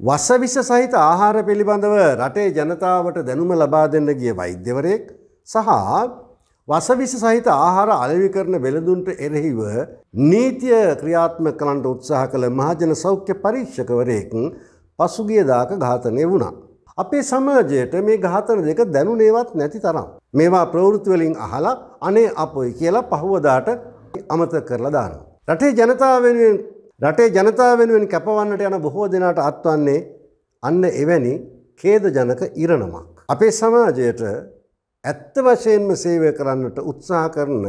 වසවිස සහිත ආහාර පිළිබඳව රටේ ජනතාවට දැනුම ලබා දෙන්න ගිය වෛද්‍යවරයෙක් සහ වසවිස සහිත ආහාර අලෙවි කරන වෙළඳුන්ට එරෙහිව නීතිය ක්‍රියාත්ම කළන්ට උත්සාහ කළ මහජන සෞඛ්‍ය පරීක්ෂකවරයෙක් පසුගිය දාක ඝාතනය වුණා. අපේ සමාජයට මේ ඝාතන දෙක දැනුනේවත් නැති තරම්. මේවා ප්‍රවෘත්තිවලින් අහලා අනේ අපොයි කියලා පහුවදාට අමතක කරලා දානවා. රටේ ජනතාව වෙනුවෙන් රටේ ජනතාව වෙනුවෙන් කැපවන්නට යන බොහෝ දෙනාට අත්වන්නේ අන්න එවැනි ඛේද ජනක ඉරණමක්. අපේ සමාජයට ඇත්ත වශයෙන්ම සේවය කරන්නට උත්සාහ කරන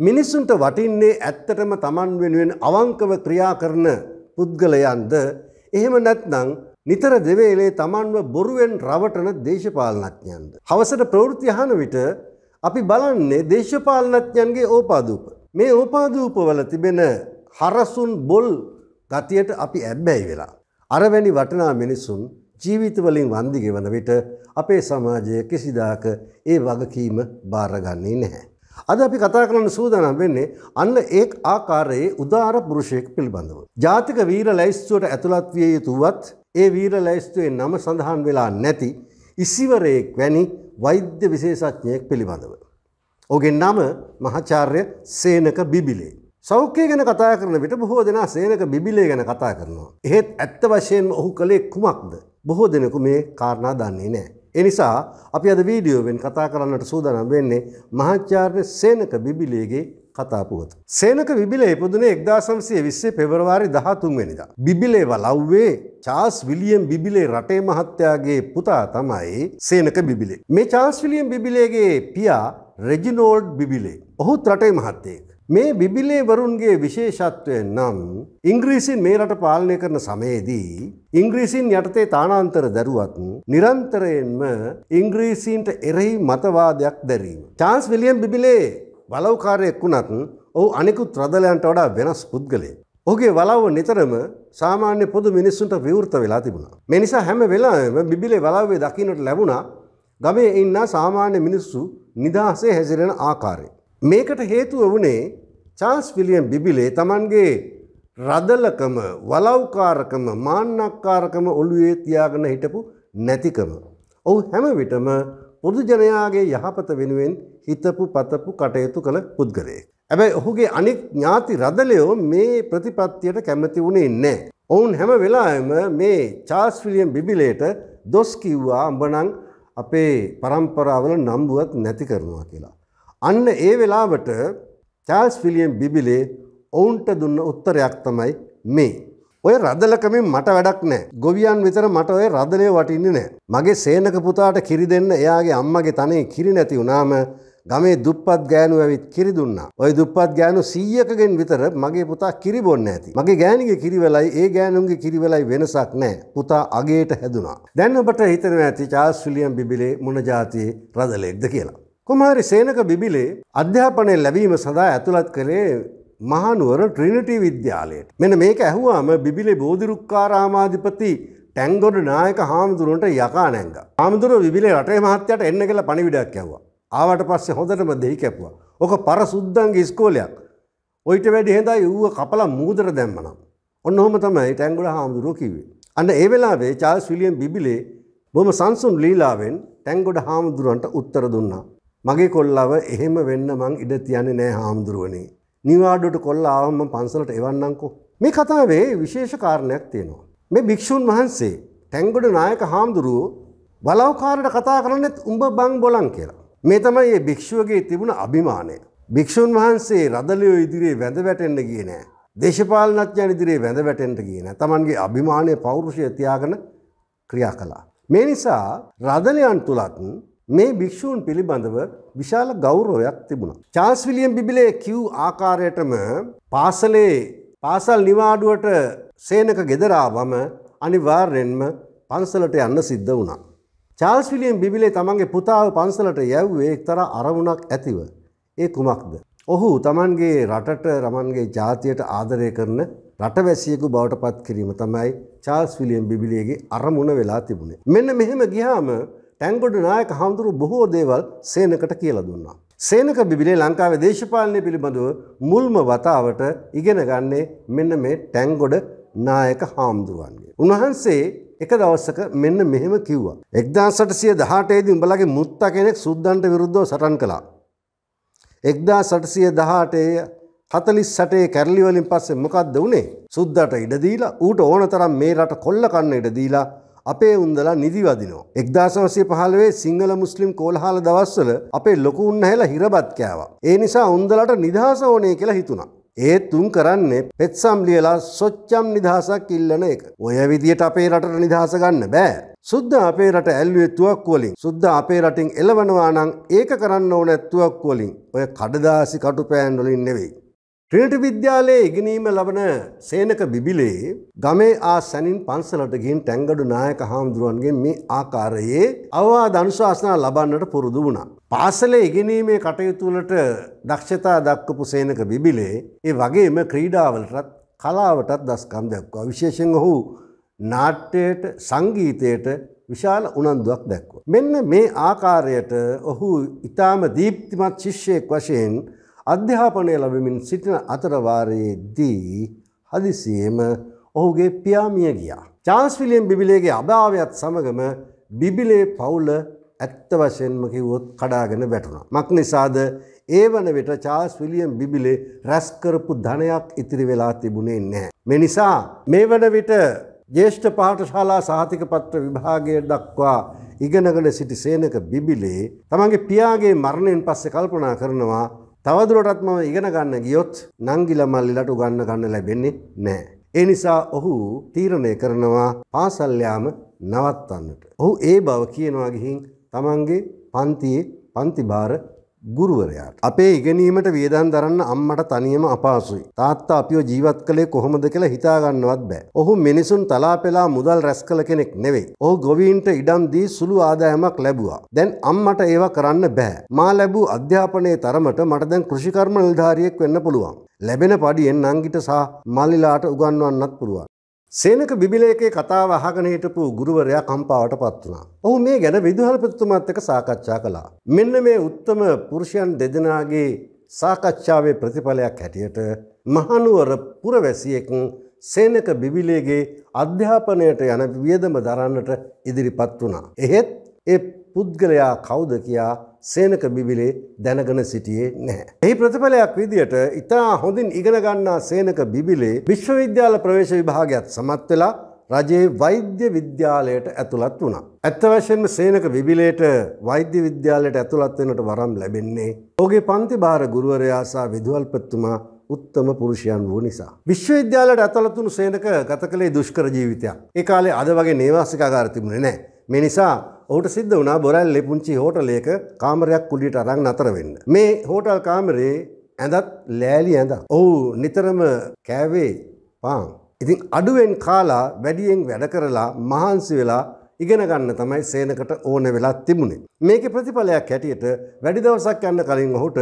මිනිස්සුන්ට වටින්නේ ඇත්තටම තමන් වෙනුවෙන් අවංකව ක්‍රියා කරන පුද්ගලයන්ද එහෙම නැත්නම් නිතර දෙවේලේ තමන්ව බොරුවෙන් රවටන දේශපාලනඥයන්ද. හවසට ප්‍රවෘත්ති අහන විට අපි බලන්නේ දේශපාලනඥයන්ගේ ඕපාදූප. මේ ඕපාදූපවල තිබෙන හරසුන් බොල් ගතියට අපි ඇබ්බැයි වෙලා. අරවැනි වටනා මිනිසුන් ජීවිතවලින් වන්දි ගෙවන විට අපේ සමාජය කිසිදාක ඒ වගකීම භාරගන්නේ නැහැ. අද අපි කතා කරන්න සූදානම් වෙන්නේ අන්න ඒ ආකාරයේ උදාර පුරුෂයෙක් පිළිබඳව. ජාතික වීර ලැයිස්තුවට ඇතුළත් විය යුතුවත් ඒ වීර ලැයිස්තුවේ නම සඳහන් වෙලා නැති ඉසිවරයෙක් වැනි වෛද්‍ය විශේෂඥයෙක් පිළිබඳව. ඔගේ නම මහාචාර්ය සේනක බිබිලේ. සෞඛ්‍යය ගැන කතා කරන විට බොහෝ දෙනා සේනක බිබිලේ ගැන කතා කරනවා. එහෙත් ඇත්ත වශයෙන්ම ඔහු කළේ කුමක්ද. බොහෝ දෙනෙකු මේ කාරණා දන්නේ නෑ. එනිසා අපි අද වීඩියෝවෙන් කතා කරන්නට සූදානම් වෙන්නේ මහාචාර්ය සේනක බිබිලේගේ කතාපුවත. සේනක විබිලේ ඉපදුනේ එක්දා සම්සිය විස්සේ පෙබරවාරි දහතුන්වෙනිදා. බිබිලේ වලව්වේ චාස් විලියම් බිබිලේ රටේ මහත්තයාගේ පුතා තමයි සේනක බිබිලේ. මේ චාස් විලියම් බිබිලේගේ පියා රෙජිනෝල්ඩ් බිබිලේ. ඔහුත් රටේ මහත්තයෙක්. මේ බිබිලේ වරුන්ගේ විශේෂත්වය නම් ඉංග්‍රීසින් මේ රට පාලනය කරන සමයේදී ඉංග්‍රීසින් යටතේ තානාන්තර දැරුවත් නිරන්තරයෙන්ම ඉංග්‍රීසීන්ට එරෙහි මතවාදයක් දැරීම. චාන්ස් විලියම් බිබිලේ වලවකාරයෙක් වුණත් ඔහු අනෙකුත් රදලයන්ට වඩා වෙනස් පුද්ගලයෙක්. ඔහුගේ වලව්ව නිතරම සාමාන්‍ය පොදු මිනිස්සුන්ට විවෘත වෙලා තිබුණා. මේ නිසා හැම වෙලාවෙම බිබිලේ වලව්වේ දකින්නට ලැබුණා ගමේ ඉන්න සාමාන්‍ය මිනිස්සු නිදහසේ හැසිරෙන ආකාරය. මේකට හේතුව වුණේ චාන්ස් විලියම් බිබිලේ තමන්ගේ රදලකම වලව්කාරකම මාන්නක්කාරකම ඔළුවේ තියාගෙන හිටපු නැතිකම. ඔහු හැම විටම පොදු ජනයාගේ යහපත වෙනුවෙන් හිතපු පතපු කටයුතු කළ පුද්ගලයෙක්. ඇබැයි ඔහුගේ අනික් ඥාති රදලයෝ මේ ප්‍රතිපත්තියට කැමති වුණේ නෑ. ඔවුන් හැම වෙලාම මේ චාස් විලියම් බිබිලේට දොස් කිව්වා අඹනං අපේ පරම්පරාවල නම්බුවත් නැති කරනවා කියලා. අන්න ඒ වෙලාවට චාල්ස් ෆිලියම් බිබිලේ ඔවුන්ට දුන්න උත්තරයක් තමයි මේ. ඔය රදලකමින් මට වැඩක් නෑ ගොවියන් විතර මට ඔය රදලය වටින්නේ නෑ. මගේ සේනක පුතාට කිරි දෙන්න එයාගේ අම්මගේ තනේ කිරි නැති වුනාම ගමේ දුප්පත් ගෑනු ඇවිත් කිරි දුන්නා. ඔය දුප්පත් ගෑනු සීයකගෙන් විතර මගේ පුතා කිරි බොන්න ඇති. මගේ ගෑනිගේ කිරිවෙලයි ඒ ගෑනුන්ගේ කිරිවෙලයි වෙනසක් නෑ. පුතා අගේට හැදුනා. දැන් ඔබට හිතනවා ඇති චාල්ස් ෆිලියම් බිබිලේ මොන જાතියේ රදලෙක්ද කියලා. කුමාරි සේනක බිබිලේ අධ්‍යාපනය ලැබීම සඳහා ඇතුළත් කළේ මහනුවර ට්‍රිනිටී විද්‍යාලයට. මෙන මේක ඇහුවාම බිබිලේ බෝධිරුක්කාරාමාධිපති ටැංගොඩ නායක හාමුදුරුවන්ට යකා නැංග. හාමුදුරුව විබිලේ රටේ මහත්තයට එන්න කියලා පණිවිඩයක් ඇව්වා. ආවට පස්සේ හොඳටම දෙහි කැපුවා. ඕක පර සුද්දන්ගේ ඉස්කෝලයක්. ඔයිට වැඩි හෙඳයි ඌව කපලා මූදර දැම්මනම්. ඔන්න ඔහොම තමයි ටැංගොඩ හාමුදුරුව කිව්වේ. අන්න ඒ වෙලාවේ චාල්ස් විලියම් බිබිලේ බොහොම සංසුන් ලීලාවෙන් ටැංගොඩ හාමුදුරුවන්ට උත්තර දුන්නා. මගේ කොල්ලව එහෙම වෙන්න මං ඉඩ තියන්නේ නෑ හාමුදුරුවනේ. නිවාඩුවට කොල්ල ආවම පන්සලට එවන්නංකෝ. මේ කතාවේ විශේෂ කාරණයක් තියෙනවා. මේ භික්‍ෂූන් වහන්සේ තැංගොඩ නායක හාමුදුරුවෝ බලවකාරට කතා කරන්නෙත් උඹ බං බොලන් කියලා. මේ තමයි ඒ භික්ෂුවගේ තිබුණ අභිමානය. භික්‍ෂූන් වහන්සේ රදලයෝ ඉදිරියේ වැඳ වැටෙන්ට ගිය නෑ. දේශපාලනඥයන් ඉදිරියේ වැඳ වැටෙන්ට කියන තමන්ගේ අභිමානය පෞරුෂය තියාගෙන ක්‍රියා කළා. මේ නිසා රදලයන් තුළත් මේ භික්‍ෂූන් පිළිබඳව විශාල ගෞරවයක් තිබුණා. චාල්ස් විලියම් බිබිලේ කිව් ආකාරයටම පාසලේ පාසල් නිවාඩුවට සේනක ගෙදරාවම අනිවාර්යෙන්ම පන්සලට යන්න සිද්ධ වුණා. චාල්ස් විලියම් බිබිලේ තමන්ගේ පුතාව පන්සලට යැව්වේ එක්තර අරමුණක් ඇතිව. ඒ කුමක්ද. ඔහු තමන්ගේ රටට රමන්ගේ ජාතියට ආදරය කරන රටවැසියකු බවට පත් කිරීම තමයි චාල්ස් විලියම් බිබිලියගේ අරමුණ වෙලා තිබුණේ. මෙන්න මෙහෙම ගියාම ටැංගොඩ නායක හාමුදුරු බොහෝ දේවල් සේනකට කියලා දුන්නා. සේනක බිබිලේ ලංකාවේ දේශපාලනය පිළිබඳව මුල්ම වතාවට ඉගෙන ගන්නේ මෙන්න මේ ටැංගොඩ නායක හාමුදුරුවන්ගේ. උන්වහන්සේ එක දවස්සක මෙන්න මෙහෙම කිව්වා. එක්දා සටසිය දහටේදී උඹලගේ මුත්ත කෙනෙක් සුද්දන්ට විරුද්ධව සටන් කළා. එක්දා සටසිය දහටේ හතලිස් සටේ කැරලිවලින් පස්සේ මොකක්ද වනේ සුද්දට ඉඩදීලා ඌට ඕන තරම් මේ රට කොල්ල කන්න ඉඩදීලා අපේ උන්දලා නිදිවදිනෝ. එක්දාසවසය පහළවේ සිංහල මුස්ලිම් කෝල්හාල දවස්වල අපේ ලොකු උන්න හැල හිරබත් කෑවා. ඒ නිසා උන්දලට නිදහස ඕනේ කියලා හිතුණා. ඒත් උන් කරන්නේ පෙත්සම් ලියලා සොච්චම් නිදහසක් ඉල්ලන එක. ඔය විදියට අපේ රටට නිදහස ගන්න බෑ. සුද්ද අපේ රට ඇල්ලුවේ තුවක්කුවලින් සුද්ද අපේ රටින් එලවනවා නම් ඒක කරන්න ඕන ඇත්තුවක්කුවලින් ඔය කඩදාසි කටුපෑන් වලින් නෙවෙයි. ට්‍රිනිටි විද්‍යාලයේ ඉගෙනීම ලබන සේනක බිබිලේ ගමේ ආ සැනින් පන්සලට ගින් ටැංගඩු නායක හාමුදුරුවන්ගේ මේ ආකාරයේ අවවා දනුශාසනා ලබන්නට පුරුදු වුණා. පාසලේ ඉගෙනීමේ කටයුතුවලට දක්ෂතා දක්කපු සේනක බිබිලේ ඒ වගේම ක්‍රීඩාවලටත් කලාවටත් දස්කම් දැක්වා. විශේෂෙන් ඔහු නාට්‍යයට සංගීතයට විශාල උනන්දුවක් දැක්ව. මෙන්න මේ ආකාරයට ඔහු ඉතාම දීප්තිමත් ශිෂ්‍යයෙක් වශයෙන් අධ්‍යාපනය ලබමින් සිටින අතරවාරයේදී හදිසියේම ඔහුගේ පියාමිය ගියා. චාන්ස් විලියම් බිබිලේගේ අභාවයත් සමගම බිබිලේ පවුල ඇත්ත වශයෙන්ම කිව්වොත් කඩාගෙන වැටුණා. මක් නිසාද ඒ වන විට චාල්ස් විලියම් බිබිලේ රැස්කරපු ධනයක් ඉතිරි වෙලා තිබුණේ නැහැ. මේ නිසා මේ වන විට ජේෂ්ඨ පාඨශාලා සහතික පත්‍ර විභාගය දක්වා ඉගෙනගෙන සිටි සේනක බිබිලේ තමන්ගේ පියාගේ මරණයෙන් පස්සේ කල්පනා කරනවා තවදුරටත් මම ඉගෙන ගන්න ගියොත් නංගිල මල්ලිලට උගන්න ගන්න ලැබෙන්නේ නෑ. ඒ නිසා ඔහු තීරණය කරනවා පාසල්යාම නවත්වන්නට. ඔහු ඒ බව කියනවා ගිහින් තමන්ගේ පන්තියේ පන්තිභාර ගුරුවරයාට. අපේ ඉගෙනීමට වියදන් දරන්න අම්මට තනියම අපහසුයි. තාත්තා අපිව ජීවත් කළේ කොහොමද කියලා හිතාගන්නවත් බෑ. ඔහු මිනිසුන් තලා පෙලා මුදල් රැස් කළ කෙනෙක් නෙවෙයි. ඔහු ගොවීන්ට ඉඩම් දී සුළු ආදායමක් ලැබුවා. දැන් අම්මට ඒවා කරන්න බෑ. මා ලැබූ අධ්‍යාපනයේ තරමට මට දැන් කෘෂිකර්ම නිලධාරියෙක් වෙන්න පුළුවන්. ලැබෙන පඩියෙන් නංගිට සහ මල්ලිලාට උගන්වන්නත් පුළුවන්. සේනක බිබිලේකේ කතාව අහගෙන හිටපු ගුරුවරයා කම්පාවට පත් වුණා. ඔහු මේ ගැන විදුහල්පතිතුමාත් එක්ක සාකච්ඡා කළා. මෙන්න මේ උත්තම පුරුෂයන් දෙදෙනාගේ සාකච්ඡාවේ ප්‍රතිඵලයක් හැටියට මහනුවර පුරවැසියෙක් සේනක බිබිලේගේ අධ්‍යාපනයට යන වියදම දරන්නට ඉදිරිපත් වුණා. එහෙත් ඒ පුද්ගලයා කවුද කියා සේනක බිබිලේ දැනගෙන සිටියේ නැහැ. එහි ප්‍රතිඵලයක් විදියට ඉතා හොඳින් ඉගෙන ගන්නා සේනක බිබිලේ විශ්වවිද්‍යාල ප්‍රවේශ විභාගයක් සමත් වෙලා රජයේ වෛද්‍ය විද්‍යාලයට ඇතුළත් වුණා. ඇත්ත වශයෙන්ම සේනක බිබිලේට වෛද්‍ය විද්‍යාලයට ඇතුළත් වෙනට වරම් ලැබෙන්නේ ඔහුගේ පන්ති භාර ගුරුවරයා සහ විදුහල්පතිතුමා උත්තම පුරුෂයන් වූ නිසා. විශ්වවිද්‍යාලයට ඇතුළත් වුණු සේනක ගත කළේ දුෂ්කර ජීවිතයක්. ඒ කාලේ අද වගේ නේවාසිකාගාර තිබුණේ නැහැ. මේ නිසා ඔහුට සිද්ධ වුණා බොරැල්ලේ පුංචි හෝටලයක කාමරයක් කුඩියට අරන් නතර වෙන්න. මේ හෝටල් කාමරේ ඇඳත් ලෑලි ඇඳ. ඔහු නිතරම කෑවේ පාන්. ඉතින් අඩුවෙන් කාලා වැඩියෙන් වැඩ කරලා මහන්සි වෙලා ඉගෙන ගන්න තමයි සේනකට ඕන වෙලා තිබුණේ. මේකේ ප්‍රතිඵලයක් හැටියට වැඩි දවසක් යන්න කලින් ඔහුට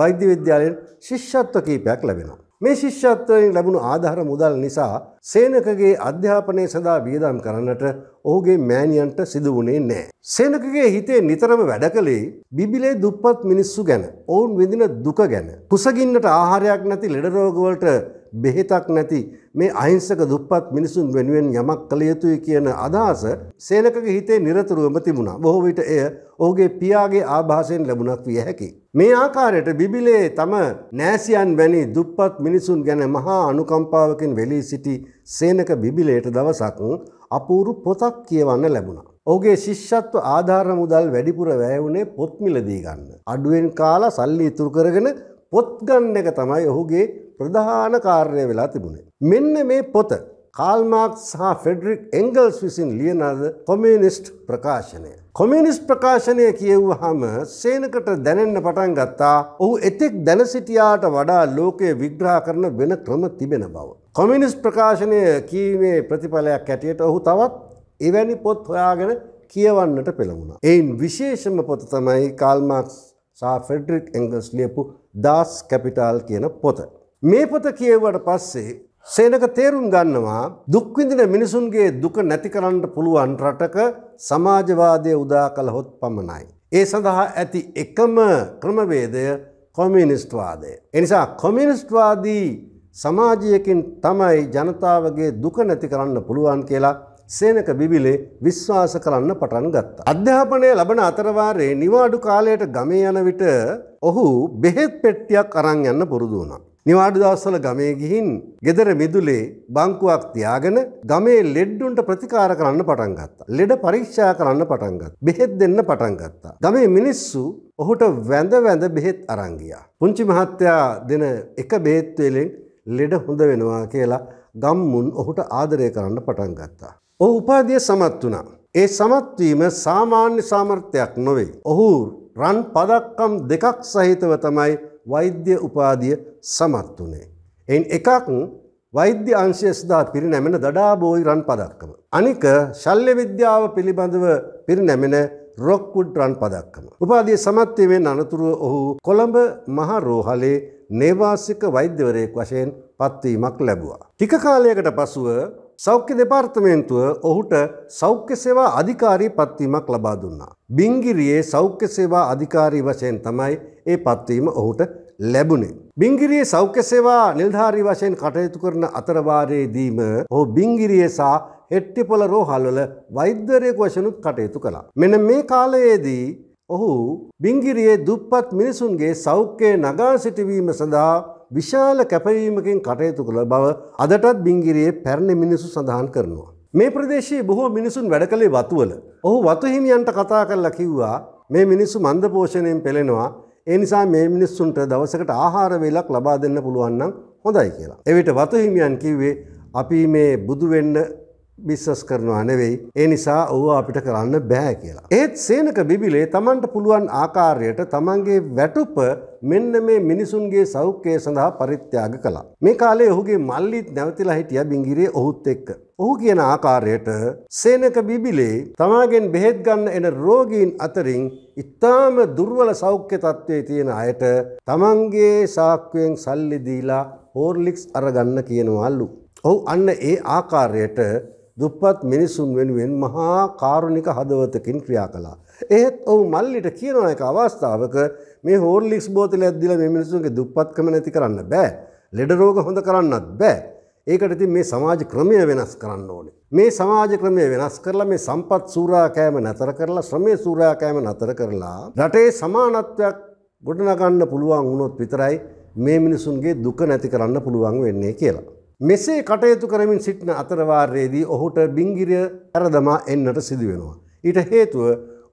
වෛද්‍ය විද්‍යාලයෙන් ශිෂ්‍යත්ව කීපයක් ලැබෙනවා. මේ ශිෂ්‍යත්වයෙන් ලැබුණු ආධාර මුදල් නිසා සේනකගේ අධ්‍යාපනය සඳහා වියදම් කරන්නට ඔහුගේ මෑණියන්ට සිදු වුණේ නෑ. සේනකගේ හිතේ නිතරම වැඩ කළේ බිබිලේ දුප්පත් මිනිස්සු ගැන ඔවුන් විඳින දුක ගැන. කුසගින්නට ආහාරයක් නැති ලෙඩරෝගවලට බෙහෙතක් නැති මේ අහිංසක දුප්පත් මිනිසුන් වෙනුවෙන් යමක් කළ යුතුයි කියන අදහස සේනකගේ හිතේ නිරතුරුවම තිබුණා. බොහෝ විට එය ඔහුගේ පියාගේ ආభాසයෙන් ලැබුණක් විය හැකියි. මේ ආකාරයට බිබිලේ තම නෑසියන් වැනි දුප්පත් මිනිසුන් ගැන මහා අනුකම්පාවකින් වෙලී සිටි සේනක බිබිලේට දවසක් අපූරු පොතක් කියවන්න ලැබුණා. ඔහුගේ ශිෂ්‍යත්ව ආධාර මුදල් වැඩිපුර වැෑවුණේ පොත් මිලදී ගන්න. අඩුවෙන් කාලා සල්ලි ඉතුරු කරගෙන පොත් ගන්න එක තමයි ඔහුගේ ප්‍රධාන කාර්යය වෙලා තිබුණේ. මෙන්න මේ පොත කාල්මාක් සහ ෆෙඩරික් එංගල්ස් විසින් ලියනද කොමියනිස්ට් ප්‍රකාශනය. කොමියනිස්ට් ප්‍රකාශනය කියව්වහම සේනකට දැනෙන්න පටන් ගත්තා ඔහු එතෙක් දැන සිටියාට වඩා ලෝකය විග්‍රහ කරන වෙන ක්‍රම තිබෙන බව. කොමිනිස්ට් ප්‍රකාශනය කීමේ ප්‍රතිඵලයක් හැටියට ඔහු තවත් එවැනි පොත් හොයාගෙන කියවන්නට පෙළමුණ. එයින් විශේෂම පොත තමයි කාල්මාක්ස් සහ ෆෙඩරික් එංගස් ලියපු දස් කැපිටාල් කියන පොත. මේ පොත කියවට පස්සේ සේනක තේරුම් ගන්නවා දුක්විඳින මිනිසුන්ගේ දුක නැති කරන්න පුළුවන් රටක සමාජවාදය උදා කළ හොත් පමණයි. ඒ සඳහා ඇති එකම ක්‍රමවේදය කොමිනිස්ට්වාදය. එනිසා කොමිනිස්ට්වාදී සමාජයකින් තමයි ජනතාවගේ දුක නැති කරන්න පුළුවන් කියලා සේනක බිබිලේ විශ්වාස කරන්න පටන් ගත්තා. අධ්‍යාපනය ලබන අතරවාරේ නිවාඩු කාලයට ගමේ යන විට ඔහු බෙහෙත් පෙට්ටියක් අරන් යන්න පුරුදු වුණා. නිවාඩු දවස්වල ගමේ ගිහින් ගෙදර මිදුලේ බංකුවක් තියාගෙන ගමේ ලෙඩ්ඩුන්ට ප්‍රතිකාර කරන්න පටන් ගත්තා. ලෙඩ පරීක්ෂා කරන්න පටන් ගත්තා. බෙහෙත් දෙන්න පටන් ගත්තා. ගමේ මිනිස්සු ඔහුට වැඳ වැඳ බෙහෙත් අරන් ගියා. පුංචි මහත්තයා දෙන එක බෙහෙත් වලින් ලෙඩ හොඳ වෙනවා කියලා ගම්මුන් ඔහුට ආදරය කරන්න පටන් ගත්තා. ඔහු උපාධිය සමත් වුණා. ඒ සමත්වීම සාමාන්‍ය සාමර්ථයක් නොවෙයි. ඔහු රන් පදක්කම් දෙකක් සහිතව තමයි වෛද්‍ය උපාධිය සමත් වනේ. එයින් එකක් වෛද්‍ය අංශය සදා පිරිනැමෙන දඩාබෝයි රන් පදක්කම. අනික ශල්්‍ය විද්‍යාව පිළිබඳව පිරිනැමෙන රොක්කුඩ් රන් පදක්කම. උපාදිය සමත්වීමෙන් අනතුරුව ඔහු කොළඹ මහ රෝහලේ නේවාසික වෛද්‍යවරයෙක් වශයෙන් පත්වීමක් ලැබුවා. ටික කාලයකට පසුව සෞඛ්‍ය දෙපාර්තමේන්තුව ඔහුට සෞඛ්‍ය සේවා අධිකාරී පත්වීමක් ලබා දුන්නා. බිංගිරියේ සෞඛ්‍ය සේවා අධිකාරී වශයෙන් තමයි ඒ පත්වීම ඔහුට ලැබුණේ. බිංගිරියේ සෞඛ්‍ය සේවා නිල්ධාරී වශයෙන් කටයුතු කරන අතරවාරයේදීම ඔහු බිංගිරියේ සහ හෙට්ටිපොළ රෝහල්වල වෛද්‍යවරයෙකු වශයෙන්ුත් කටයුතු කළා. මෙන්න මේ කාලයේදී ඔහු බිංගිරියේ දුප්පත් මිනිසුන්ගේ සෞඛ්‍යය නගා සිටවීම සඳහා විශාල කැපවීමකින් කටයුතු කළ බව අදටත් බිංගිරියේ පැරණි මිනිසු සඳහන් කරනවා. මේ ප්‍රදේශයේ බොහෝ මිනිසුන් වැඩ කළේ වතුවල. ඔහු වතුහිමියන්ට කතා කරලා කිව්වා මේ මිනිස්සු මන්ද පෝෂණයෙන් පෙළෙනවා. ඒ නිසා මේ මිනිස්සුන්ට දවසකට ආහාර වේලක් ලබා දෙන්න පුළුවන් නම් හොඳයි කියලා. එවිට වතුහිමියන් කිව්වේ අපි මේ බුදු වෙන්න බිස්සස් කරනවා නෙවෙයි ඒ නිසා ඔහු අපිට කරන්න බෑ කියලා. ඒත් සේනක බිබිලේ තමන්ට පුළුවන් ආකාරයට තමන්ගේ වැටුප මෙන්න මේ මිනිසුන්ගේ සෞඛ්‍යය සඳහා පරිත්‍යාග කළා. මේ කාලේ ඔහුගේ මල්ලිත් නැවතිලා හිටිය බිංගිරියේ ඔහුත් එක්ක. ඔහු කියන ආකාරයට සේනක බිබිලේ තමාගෙන් බෙහෙත් ගන්න එන රෝගීන් අතරින් ඉතාම දුර්වල සෞඛ්‍ය තත්ත්වයේ තියෙන අයට තමන්ගේ සාක්කුවෙන් සල්ලි දීලා හෝර්ලික්ස් අරගන්න කියනවලු. ඔහු අන්න ඒ ආකාරයට දුප්පත් මිනිසුන් වෙනුවෙන් මහා කාරුණික හදවතකින් ක්‍රියා කළා. එහෙත් ඔහු මල්ලිට කියනවා එක අවස්ථාවක මේ හෝර්ලික්ස් බෝතලයක් දීලා මේ මිනිසුන්ගේ දුප්පත්කම නැති කරන්න බෑ. ලෙඩ රෝග හොඳ කරන්නත් බෑ. ඒකට ඉතින් මේ සමාජ ක්‍රමය වෙනස් කරන්න ඕනේ. මේ සමාජ ක්‍රමය වෙනස් කරලා මේ සම්පත් සූරා කෑම නතර කරලා ශ්‍රමය සූරා කෑම නතර කරලා රටේ සමානත්වයක් ගොඩනගන්න පුළුවන් වුණොත් විතරයි මේ මිනිසුන්ගේ දුක නැති කරන්න පුළුවන් වෙන්නේ කියලා. මෙසේ කටයුතු කරමින් සිටින අතරවාරයේදී ඔහුට බිංගිරිය ඇරදමා එන්නට සිදුවෙනවා. ඊට හේතුව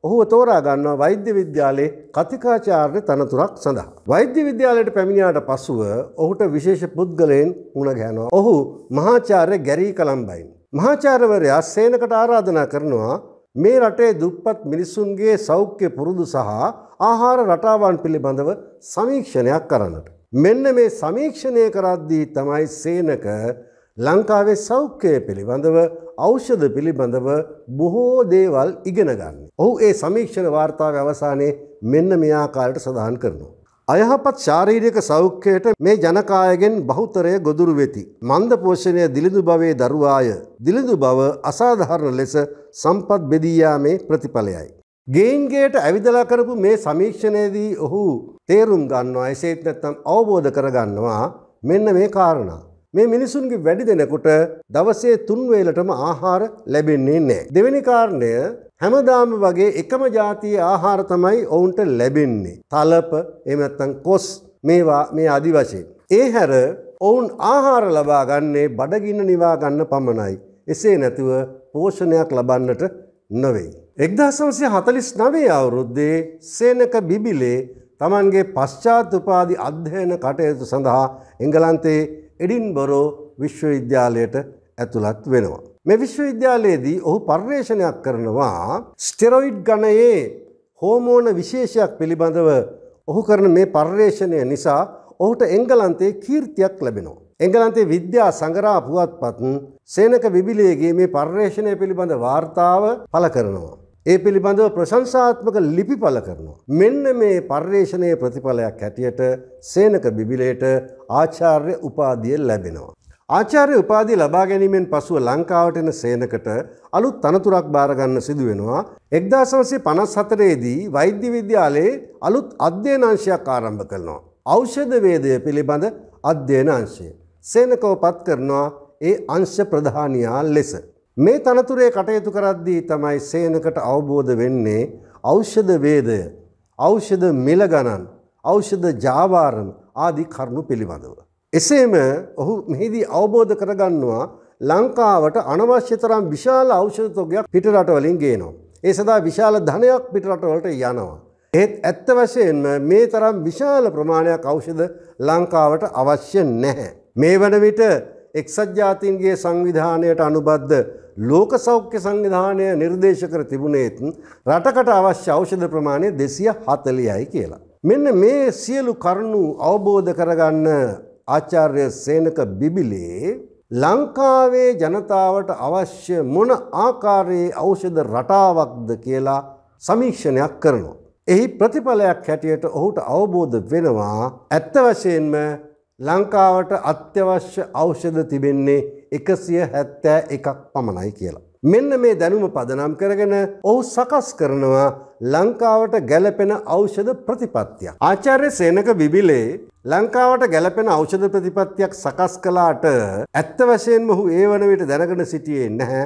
ඔහුව තෝරා ගන්නවා වෛද්‍ය විද්‍යාලයේ කතිකාචාර්ය තනතුරක් සඳහා. වෛද්‍ය විද්‍යාලයට පැමිණියාට පසුව ඔහුට විශේෂ පුද්ගලයන් මුණ ගැහෙනවා. ඔහු මහාචාර්ය ගැරී කලම්බයින්. මහාචාර්යවරයා සේනකට ආරාධනා කරනවා මේ රටේ දුප්පත් මිනිසුන්ගේ සෞඛ්‍ය පුරුදු සහ ආහාර රටාවන් පිළිබඳව සමීක්ෂණයක් කරන්නට. මෙන්න මේ සමීක්ෂණය කරද්දී තමයි සේනක ලංකාවේ සෞඛ්‍යය පිළිබඳව ඖෂධ පිළිබඳව බොහෝ දේවල් ඉගෙන ගන්න. ඔහු ඒ සමීක්ෂණ වාර්තාව අවසානයේ මෙන්න මේ ආකාරයට සඳහන් කරනවා. අයහපත් ශාරීරික සෞඛ්‍යයට මේ ජනකායගෙන් බහුතරය ගොදුරු වෙති. මන්ද පෝෂණය දිලිඳු භවයේ දරුවාය. දිලිඳු බව අසාධාරණ ලෙස සම්පත් බෙදීයාමේ ප්‍රතිඵලයයි. ගේන්ගේට ඇවිදලා කරපු මේ සමීක්ෂණයේදී ඔහු තේරුම් ගන්නවා එසේත් නැත්නම් අවබෝධ කරගන්නවා මෙන්න මේ කාරණා. මේ මිනිසුන්ගේ වැඩි දෙනෙකුට දවසේ තුන් වේලටම ආහාර ලැබෙන්නේ නැහැ. දෙවෙනි කාරණය හැමදාම වගේ එකම જાතියේ ආහාර තමයි ඔවුන්ට ලැබෙන්නේ. තලප එහෙම නැත්නම් කොස් මේවා මේ আদি වශයෙන්. ඒ හැර ඔවුන් ආහාර ලබා ගන්නේ බඩගින්න නිවා ගන්න පමණයි. එසේ නැතුව පෝෂණයක් ලබන්නට නොවේ. එක්දහසවසය හතලිස් නවේ අවුරුද්දේ සේනක බිබිලේ තමන්ගේ පශ්චාත් උපාදි අධ්‍යයන කටයුතු සඳහා එංගලන්තේ එඩින්බරෝ විශ්වවිද්‍යාලයට ඇතුළත් වෙනවා. මේ විශ්වවිද්‍යාලයේදී ඔහු පර්යේෂණයක් කරනවා ස්ටෙරොයිඩ් ගණයේ හෝමෝන විශේෂයක් පිළිබඳව ඔහු කරන මේ පර්යේෂණය නිසා ඔහුට එංගලන්තේ කීර්තියක් ලැබෙනවා. එංගලන්තේ විද්‍යා සංගරා පුවත්පත් සේනක විබිලයේගේ මේ පර්යේෂණය පිළිබඳ වාර්තාව පළ කරනවා. ඒ පිළිබඳව ප්‍රශංසාත්මක ලිපි පල කරනවා. මෙන්න මේ පර්යේෂණය ප්‍රතිඵලයක් හැටියට සේනක බිබිලේට ආචාර්ය උපාදිය ලැබෙනවා. ආචාර්ය උපාධිය ලබා ගැනීමෙන් පසුව ලංකාවට එන සේනකට අලුත් තනතුරක් බාරගන්න සිදු වෙනවා. එක්දාසවසේ පනස් හතරේදී වෛද්‍ය විද්‍යාලයේ අලුත් අධ්‍යයනංශයක් ආරම්භ කරනවා. ඖෂධ වේදය පිළිබඳ අධ්‍යයන අංශය. සේනකව පත් කරනවා ඒ අංශ ප්‍රධානයා ලෙස. මේ තනතුරේ කටයුතු කරද්දී තමයි සේනකට අවබෝධ වෙන්නේ ඖෂධ වේදය, ඖෂධ මිල ගණන්, ඖෂධ ජාවාරම ආදී කරුණු පිළිබඳව. එසේම ඔහු මෙහිදී අවබෝධ කරගන්නවා ලංකාවට අනවශ්‍ය තරම් විශාල ඖෂධ තොගයක් පිටරටවලින් ගේනවා. ඒ සඳහා විශාල ධනයක් පිටරටවලට යනවා. ඒත් ඇත්ත වශයෙන්ම මේ තරම් විශාල ප්‍රමාණයක් ඖෂධ ලංකාවට අවශ්‍ය නැහැ. මේ වන විට එක්සත් ජාතීන්ගේ සංවිධානයට අනුබද්ධ ලෝක සෞඛ්‍ය සංවිධානය නිර්දේශ කර තිබුණේත් රටකට අවශ්‍ය ඖෂධ ප්‍රමාණය දෙසිය හතලියයි කියලා. මෙන්න මේ සියලු කරුණු අවබෝධ කරගන්න ආචාර්ය සේනක බිබිලේ ලංකාවේ ජනතාවට අවශ්‍ය මොන ආකාරයේ ඖෂධ රටාවක්ද කියලා සමීක්ෂණයක් කරනවා. එහි ප්‍රතිඵලයක් හැටියට ඔහුට අවබෝධ වෙනවා ඇත්ත වශයෙන්ම ලංකාවට අත්‍යවශ්‍ය ඖෂධ තිබෙන්නේ එකසිය හැත්තෑ එකක් පමණයි කියලා. මෙන්න මේ දැනුම පදනම් කරගෙන ඔහු සකස් කරනවා ලංකාවට ගැලපෙන ඖෂධ ප්‍රතිපත්තියක්. ආචාර්ය සේනක බිබිලේ ලංකාවට ගැලපෙන ඖෂධ ප්‍රතිපත්තියක් සකස් කළාට ඇත්ත වශයෙන්ම ඔහු ඒ වන විට දැනගෙන සිටියේ නැහැ.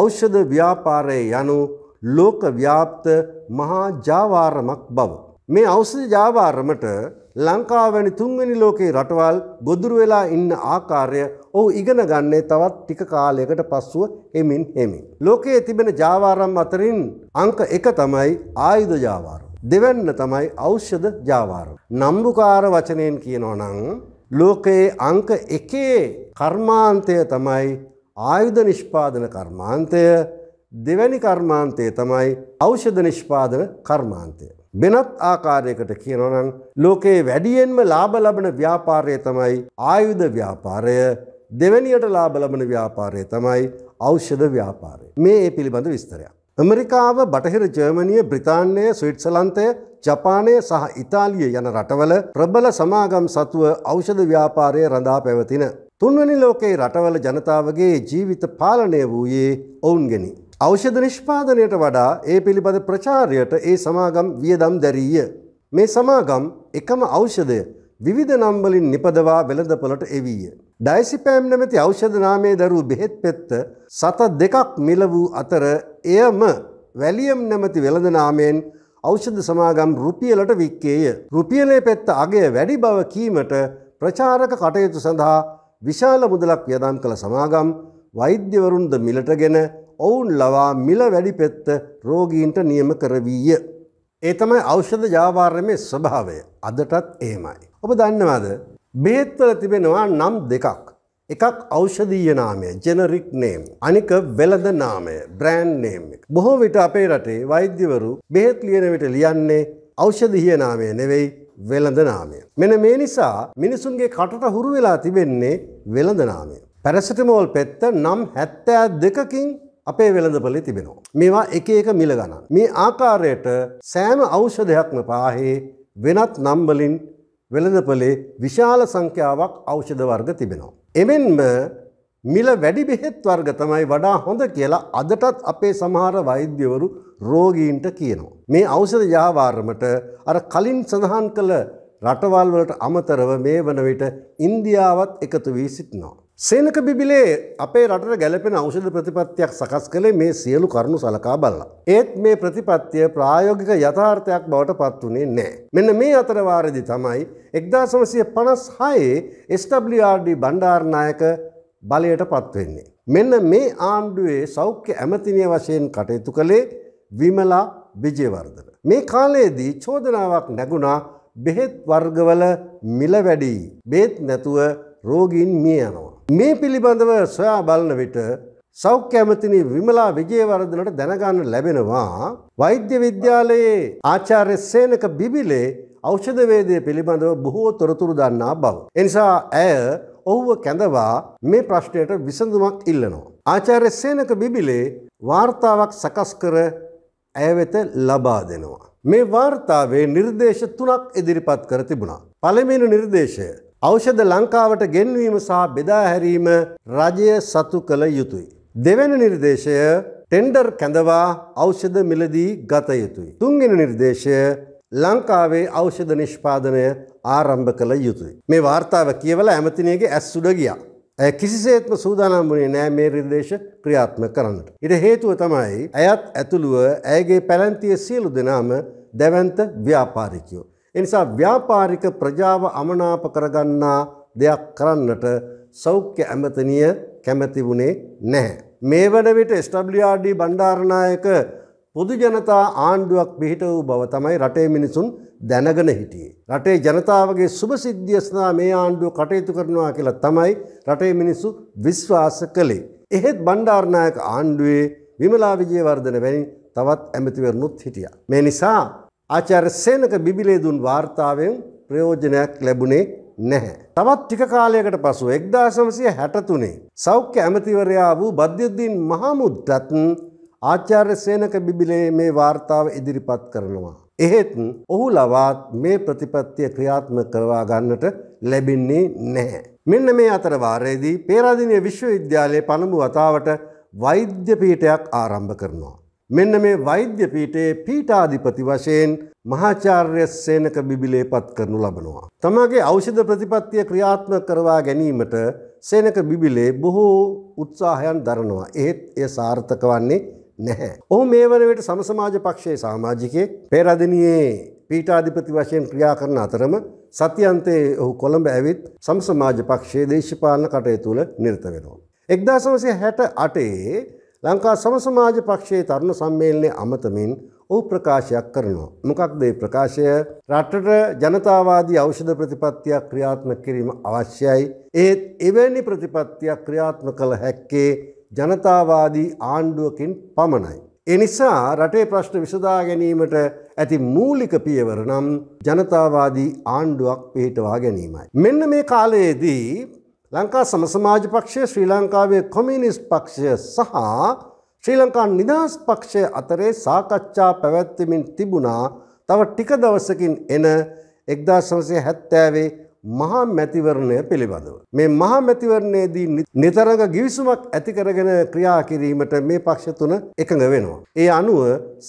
ඖෂධ ව්‍යාපාරයේ යනු ලෝක ව්‍යාප්ත මහා ජාවාරමක් බව. මේ ඖෂධ ජාවාරමට ලංකාව වැනි තුන්වෙනි ලෝකයේ රටවල් ගොදුරු වෙලා ඉන්න ආකාරය ඔහු ඉගෙන ගන්නේ තවත් ටික කාලයකට පස්සුව හෙමින් හෙමින්. ලෝකයේ තිබෙන ජාවාරම් අතරින් අංක එක තමයි ආයුධ ජාවාරම්. දෙවැන්න තමයි ඖෂධ ජාවාරම්. නම්බුකාර වචනයෙන් කියනවා නම් ලෝකයේ අංක එකේ කර්මාන්තය තමයි ආයුධ නිෂ්පාදන කර්මාන්තය දෙවැනි කර්මාන්තය තමයි ඖෂධ නිෂ්පාදන කර්මාන්තය. වෙනත් ආකාරයකට කියනවනම් ලෝකයේ වැඩියෙන්ම ලාභ ලබන ව්‍යාපාරය තමයි ආයුධ ව්‍යාපාරය දෙවැනියට ලාභ ලබන ව්‍යාපාරය තමයි ඖෂධ ව්‍යාපාරය. මේ ඒ පිළිබඳ විස්තරයක්. ඇමරිකාව බටහිර ජර්මනිය බ්‍රිතාන්‍යය ස්විට්සලන්තය ජපානය සහ ඉතාලිය යන රටවල ප්‍රබල සමාගම් සතුව ඖෂධ ව්‍යාපාරය රඳා පැවතින. තුන්වැනි ලෝකයේ රටවල ජනතාවගේ ජීවිත පාලනය වූයේ ඔවුන්ගෙනි. ඖෂධ නිෂ්පාදනයට වඩා ඒ පිළිබඳ ප්‍රචාරයට ඒ සමාගම් වියදම් දැරීය. මේ සමාගම් එකම ඖෂධය විවිධ නම්වලින් නිපදවා වෙළඳපොළට එවීය. ඩයිසිපෑම් නැමැති ඖෂධ නාමයේ දරූ බෙහෙත් පෙත්ත සත දෙකක් මිල වූ අතර එයම වැලියම් නැමැති වෙළඳ නාමයෙන් ඖෂධ සමාගම් රුපියලට වික්කේය. රුපියලේ පෙත්ත අගය වැඩි බව කීමට ප්‍රචාරක කටයුතු සඳහා විශාල මුදලක් වියදම් කළ සමාගම් වෛද්‍යවරුන්ද මිලටගෙන ඔවුන් ලවා මිල වැඩි පෙත්ත රෝගීන්ට නියම කරවීය. ඒ තමයි ඖෂධ ජාවාර්යමේ ස්වභාවය අදටත් එහෙමයි. ඔබ දන්නවාද බේත්වල තිබෙනවා නම් දෙකක්. එකක් ඖෂධීය නාමය ජෙනරික් නේම් අනික වෙළඳ නාමය බ්‍රෑන්් නේම් එක. බොහෝ විට අපේ රටේ වෛද්‍යවරු බෙහෙත් ලියන විට ලියන්නේ ඖෂධීය නාමය නෙවෙයි වෙළඳ නාමය. මෙන මේ නිසා මිනිසුන්ගේ කටට හුරු වෙලා තිබෙන්නේ වෙළඳ නාමය. පැරසිටමෝල් පෙත්ත නම් හැත්තෑ දෙකකින් අපේ වෙළඳපොලේ තිබෙනවා. මේවා එක එක මිල ගණන්. මේ ආකාරයට සෑම ඖෂධයක්ම පාහේ වෙනත් නම්වලින් වෙළඳපොලේ විශාල සංඛ්‍යාවක් ඖෂධ වර්ග තිබෙනවා. එමෙන්ම මිල වැඩි බෙහෙත් වර්ග තමයි වඩා හොඳ කියලා අදටත් අපේ සමහර වෛද්‍යවරු රෝගීන්ට කියනවා. මේ ඖෂධ ජාවාරමට අර කලින් සඳහන් කළ රටවල් වලට අමතරව මේ වන විට ඉන්දියාවත් එකතු වී සිටිනවා. සේනක බිබිලේ අපේ රටට ගැලපෙන ඖෂධ ප්‍රතිපත්තියක් සකස් කළේ මේ සියලු කරුණු සලකා බලලා. ඒත් මේ ප්‍රතිපත්තිය ප්‍රායෝගික යථාර්ථයක් බවට පත් වුණේ නැහැ. මෙන්න මේ අතරවාරදි තමයි 1956 SWRD බණ්ඩාරනායක බලයට පත් වෙන්නේ. මෙන්න මේ ආණ්ඩුවේ සෞඛ්‍ය ඇමතිනිය වශයෙන් කටයුතු කළේ විමලා විජේවර්ධන. මේ කාලයේදී චෝදනාවක් නැගුණා බෙහෙත් වර්ගවල මිල වැඩි. බෙහෙත් නැතුව රෝගීන් මිය යනවා. මේ පිළිබඳව සොයා බලන විට සෞඛ්‍ය ඇමතිනි විමලා විජේවර්ධනට දැනගන්න ලැබෙනවා වෛද්‍ය විද්‍යාලයේ ආචාර්ය සේනක බිබිලේ ඖෂධ වේදය පිළිබඳව බොහෝ තොරතුරු දන්නා බව. එනිසා ඇය ඔහුව කැඳවා මේ ප්‍රශ්නයට විසඳුමක් ඉල්ලනවා. ආචාර්ය සේනක බිබිලේ වාර්තාවක් සකස් කර ඇය වෙත ලබා දෙනවා. මේ වාර්තාවේ නිර්දේශ තුනක් ඉදිරිපත් කර තිබුණා. පළවෙනි නිර්දේශය ඖෂධ ලංකාවට ගෙන්වීම සහ බෙදා හැරීම රජය සතු කළ යුතුයි. දෙවැනි නිර්දේශය ටෙන්ඩර් කැඳවා ඖෂධ මිලදී ගත යුතුයි. තුන්ගෙන නිර්දේශය ලංකාවේ ඖෂධ නිෂ්පාදනය ආරම්භ කළ යුතුයි. මේ වාර්තාව කියවල ඇමතිනයගේ ඇස් සුඩ ගියා. ඇය කිසිසේත්ම සූදානම් වුණේ නෑ මේ නිර්දේශ ක්‍රියාත්මක කරන්නට. ඊට හේතුව තමයි ඇයත් ඇතුළුව ඇයගේ පැලැන්තිය සියලු දෙනාම දැවන්ත ව්‍යාපාරිකයෝ. එනිසා ව්‍යාපාරික ප්‍රජාව අමනාප කරගන්නා දෙයක් කරන්නට සෞඛ්‍ය ඇමතනිය කැමති වුණේ නැහැ. මේ වන විට ස්WRD බණ්ඩාරනායක පොදු ජනතා ආණ්ඩුවක් පිහිට වූ බව තමයි රටේ මිනිසුන් දැනගෙන හිටියේ. රටේ ජනතාවගේ සුභසිද්ධිය සඳහා මේ ආණ්ඩුව කටයුතු කරනවා කියලා තමයි රටේ මිනිස්සු විශ්වාස කළේ. එහෙත් බණ්ඩාරනායක ආණ්ඩුවේ විමලා විජේවර්ධන වැනි තවත් ඇමතිවරණුත් හිටියා. මේ නිසා ආචාර්ය සේනක බිබිලේ දුන් වාර්තාවෙන් ප්‍රයෝජනයක් ලැබුණේ නැහැ. තවත් ටික කාලයකට පසු 1963 සෞඛ්‍ය ඇමතිවරයා වූ බද්යුද්දීන් මහමුද්දත් ආචාර්ය සේනක බිබිලේ මේ වාර්තාව ඉදිරිපත් කරනවා. එහෙත් ඔහු ලවාත් මේ ප්‍රතිපත්තිය ක්‍රියාත්මක කරවා ගන්නට ලැබෙන්නේ නැහැ. මෙන්න මේ අතර වාරයේදී පේරාදෙණිය විශ්වවිද්‍යාලයේ පළමු වතාවට වෛද්‍ය පීඨයක් ආරම්භ කරනවා. මෙන්න මේ වෛද්‍ය පීඨයේ පීඨාධිපති වශයෙන් මහාචාර්ය සේනක බිබිලේ පත් කරනු ලබනවා. තමගේ ඖෂධ ප්‍රතිපත්තිය ක්‍රියාත්මක කරවා ගැනීමට සේනක බිබිලේ බොහෝ උත්සාහයන් දරනවා. එහෙත් එය සාර්ථක වන්නේ නැහැ. ඔහු මේ වන විට සමසමාජ පක්ෂයේ සාමාජිකයෙක් පේරාදෙණියේ පීඨාධිපති වශයෙන් ක්‍රියා කරන අතරම සතියන්තයේ ඔහු කොළඹ ඇවිත් සමසමාජ පක්ෂයේ දේශපාලන කටයුතු වල නිරත වෙනවා. 1968 ලංකා සමසමාජ පක්ෂයේ තරුණ සම්මේලනය අමතමින් ඔහු ප්‍රකාශයක් කරනවා. මොකක්ද ඒ ප්‍රකාශය රටට ජනතාවාදී ඖෂධ ප්‍රතිපත්තියක් ක්‍රියාත්මක කිරීම අවශ්‍යයි. ඒත් එවැනි ප්‍රතිපත්තියක් ක්‍රියාත්මක කළ හැක්කේ ජනතාවාදී ආණ්ඩුවකින් පමණයි. එනිසා රටේ ප්‍රශ්න විසදා ගැනීමට ඇති මූලික පියවර නම් ජනතාවාදී ආණ්ඩුවක් පිහිටවා ගැනීමයි. මෙන්න මේ කාලයේදී ලංකා සමසමාජ පක්ෂය ශ්‍රී ලංකාවේ කොමියනිස්ට් පක්ෂය සහ ශ්‍රී ලංකා නිදහස් පක්ෂය අතරේ සාකච්ඡා පැවැත්වමින් තිබුණා තව ටික දවසකින් එන එක්දා සමසය හැත්තෑවේ මහා මැතිවරණය පිළිබඳව. මේ මහා මැතිවරණයේදී නිතරග ගිවිසුමක් ඇතිකරගෙන ක්‍රියා කිරීමට මේ පක්ෂ තුන එකඟ වෙනවා. ඒ අනුව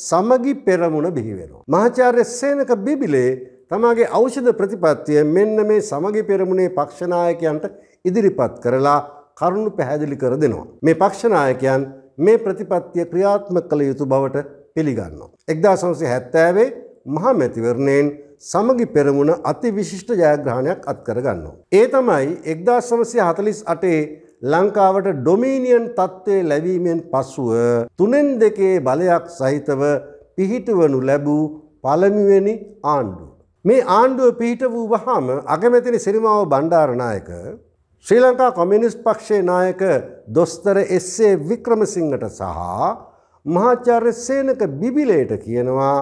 සමගි පෙරමුණ බිහි වෙනවා. මහාචාර්ය සේනක බිබිලේ තමාගේ ඖෂධ ප්‍රතිපත්තිය මෙන්න මේ සමගි පෙරමුණේ පක්ෂනායකයන්ට ඉදිරිපත් කරලා කරුණු පැහැදිලි කර දෙනවා. මේ පක්ෂනායකයන් මේ ප්‍රතිපත්තිය ක්‍රියාත්මක කළ යුතු බවට පිළිගන්නවා. එක්දා සංසය හැත්තෑවේ මහා මැතිවරණයෙන් සමගි පෙරමුණ අති විශිෂ්ට ජයග්‍රහණයක් අත්කර ගන්නවා. ඒ තමයි එක්දා සමසය හතලිස් අටේ ලංකාවට ඩොමීනියන් තත්ත්වය ලැබීමෙන් පසුව තුනෙන් දෙකේ බලයක් සහිතව පිහිටවනු ලැබූ පළමිවෙනි ආණ්ඩු. මේ ආණ්ඩුව පිහිට වූ වහම අගමැතිනි සිරිමාව බණ්ඩාරනායක ශ්‍රී ලංකා කොමිනිස්ට් පක්ෂයේ නායක දොස්තර එස්සේ වික්‍රමසිංහට සහ මහාචාර්ය සේනක බිබිලේට කියනවා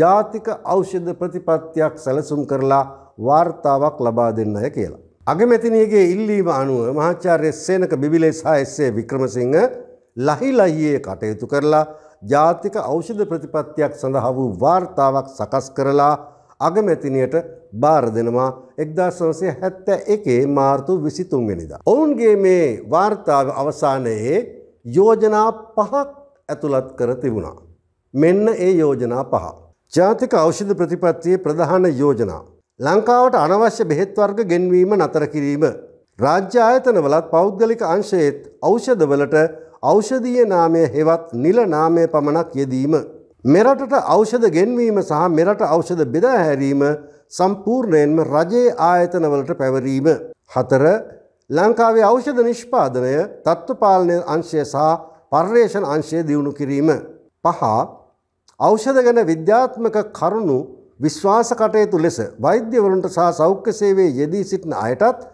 ජාතික ඖෂධ ප්‍රතිපත්තියක් සැලසුම් කරලා වාර්තාවක් ලබා දෙන්නය කියලා. අගමැතිනියගේ ඉල්ලීම අනුව මහාචාර්ය සේනක බිබිලේ සහ එස්සේ වික්‍රමසිංහ ලහි ලහියේ කටයුතු කරලා ජාතික ඖෂධ ප්‍රතිපත්තියක් සඳහා වූ වාර්තාවක් සකස් කරලා අගමැතිනියට බාර දෙනවා එක්දා සවසය හැත්ත එකේ මාර්තු විසිතුන්වෙනිදා. ඔවුන්ගේ මේ වාර්තාව අවසානයේ යෝජනා පහක් ඇතුළත් කර තිබුණා. මෙන්න ඒ යෝජනා පහ. ජාතික ඖෂධ ප්‍රතිපත්තියේ ප්‍රධාන යෝජනා. ලංකාවට අනවශ්‍ය බෙහෙත් වර්ග ගෙන්වීම නතර කිරීම. රාජ්‍ය ආයතනවලත් පෞද්ගලික අංශයේත් ඖෂධවලට ඖෂධීය නාමය හෙවත් නිල නාමය පමණක් යෙදීම. මෙරටට ඖෂධ ගෙන්වීම සහ මෙරට ඖෂධ බෙදා හැරීම සම්පූර්ණයෙන්ම රජයේ ආයතනවලට පැවරීම. හතර ලංකාවේ ඖෂධ නිෂ්පාදනය තත්ත්වපාලනය අංශය සහ පර්යේෂණ අංශය දියුණු කිරීම. පහ ඖෂධ ගැන විද්‍යාත්මක කරුණු විශ්වාස කටයුතු ලෙස වෛද්‍යවරුන්ට සහ සෞඛ්‍ය සේවයේ යෙදී සිටින අයටත්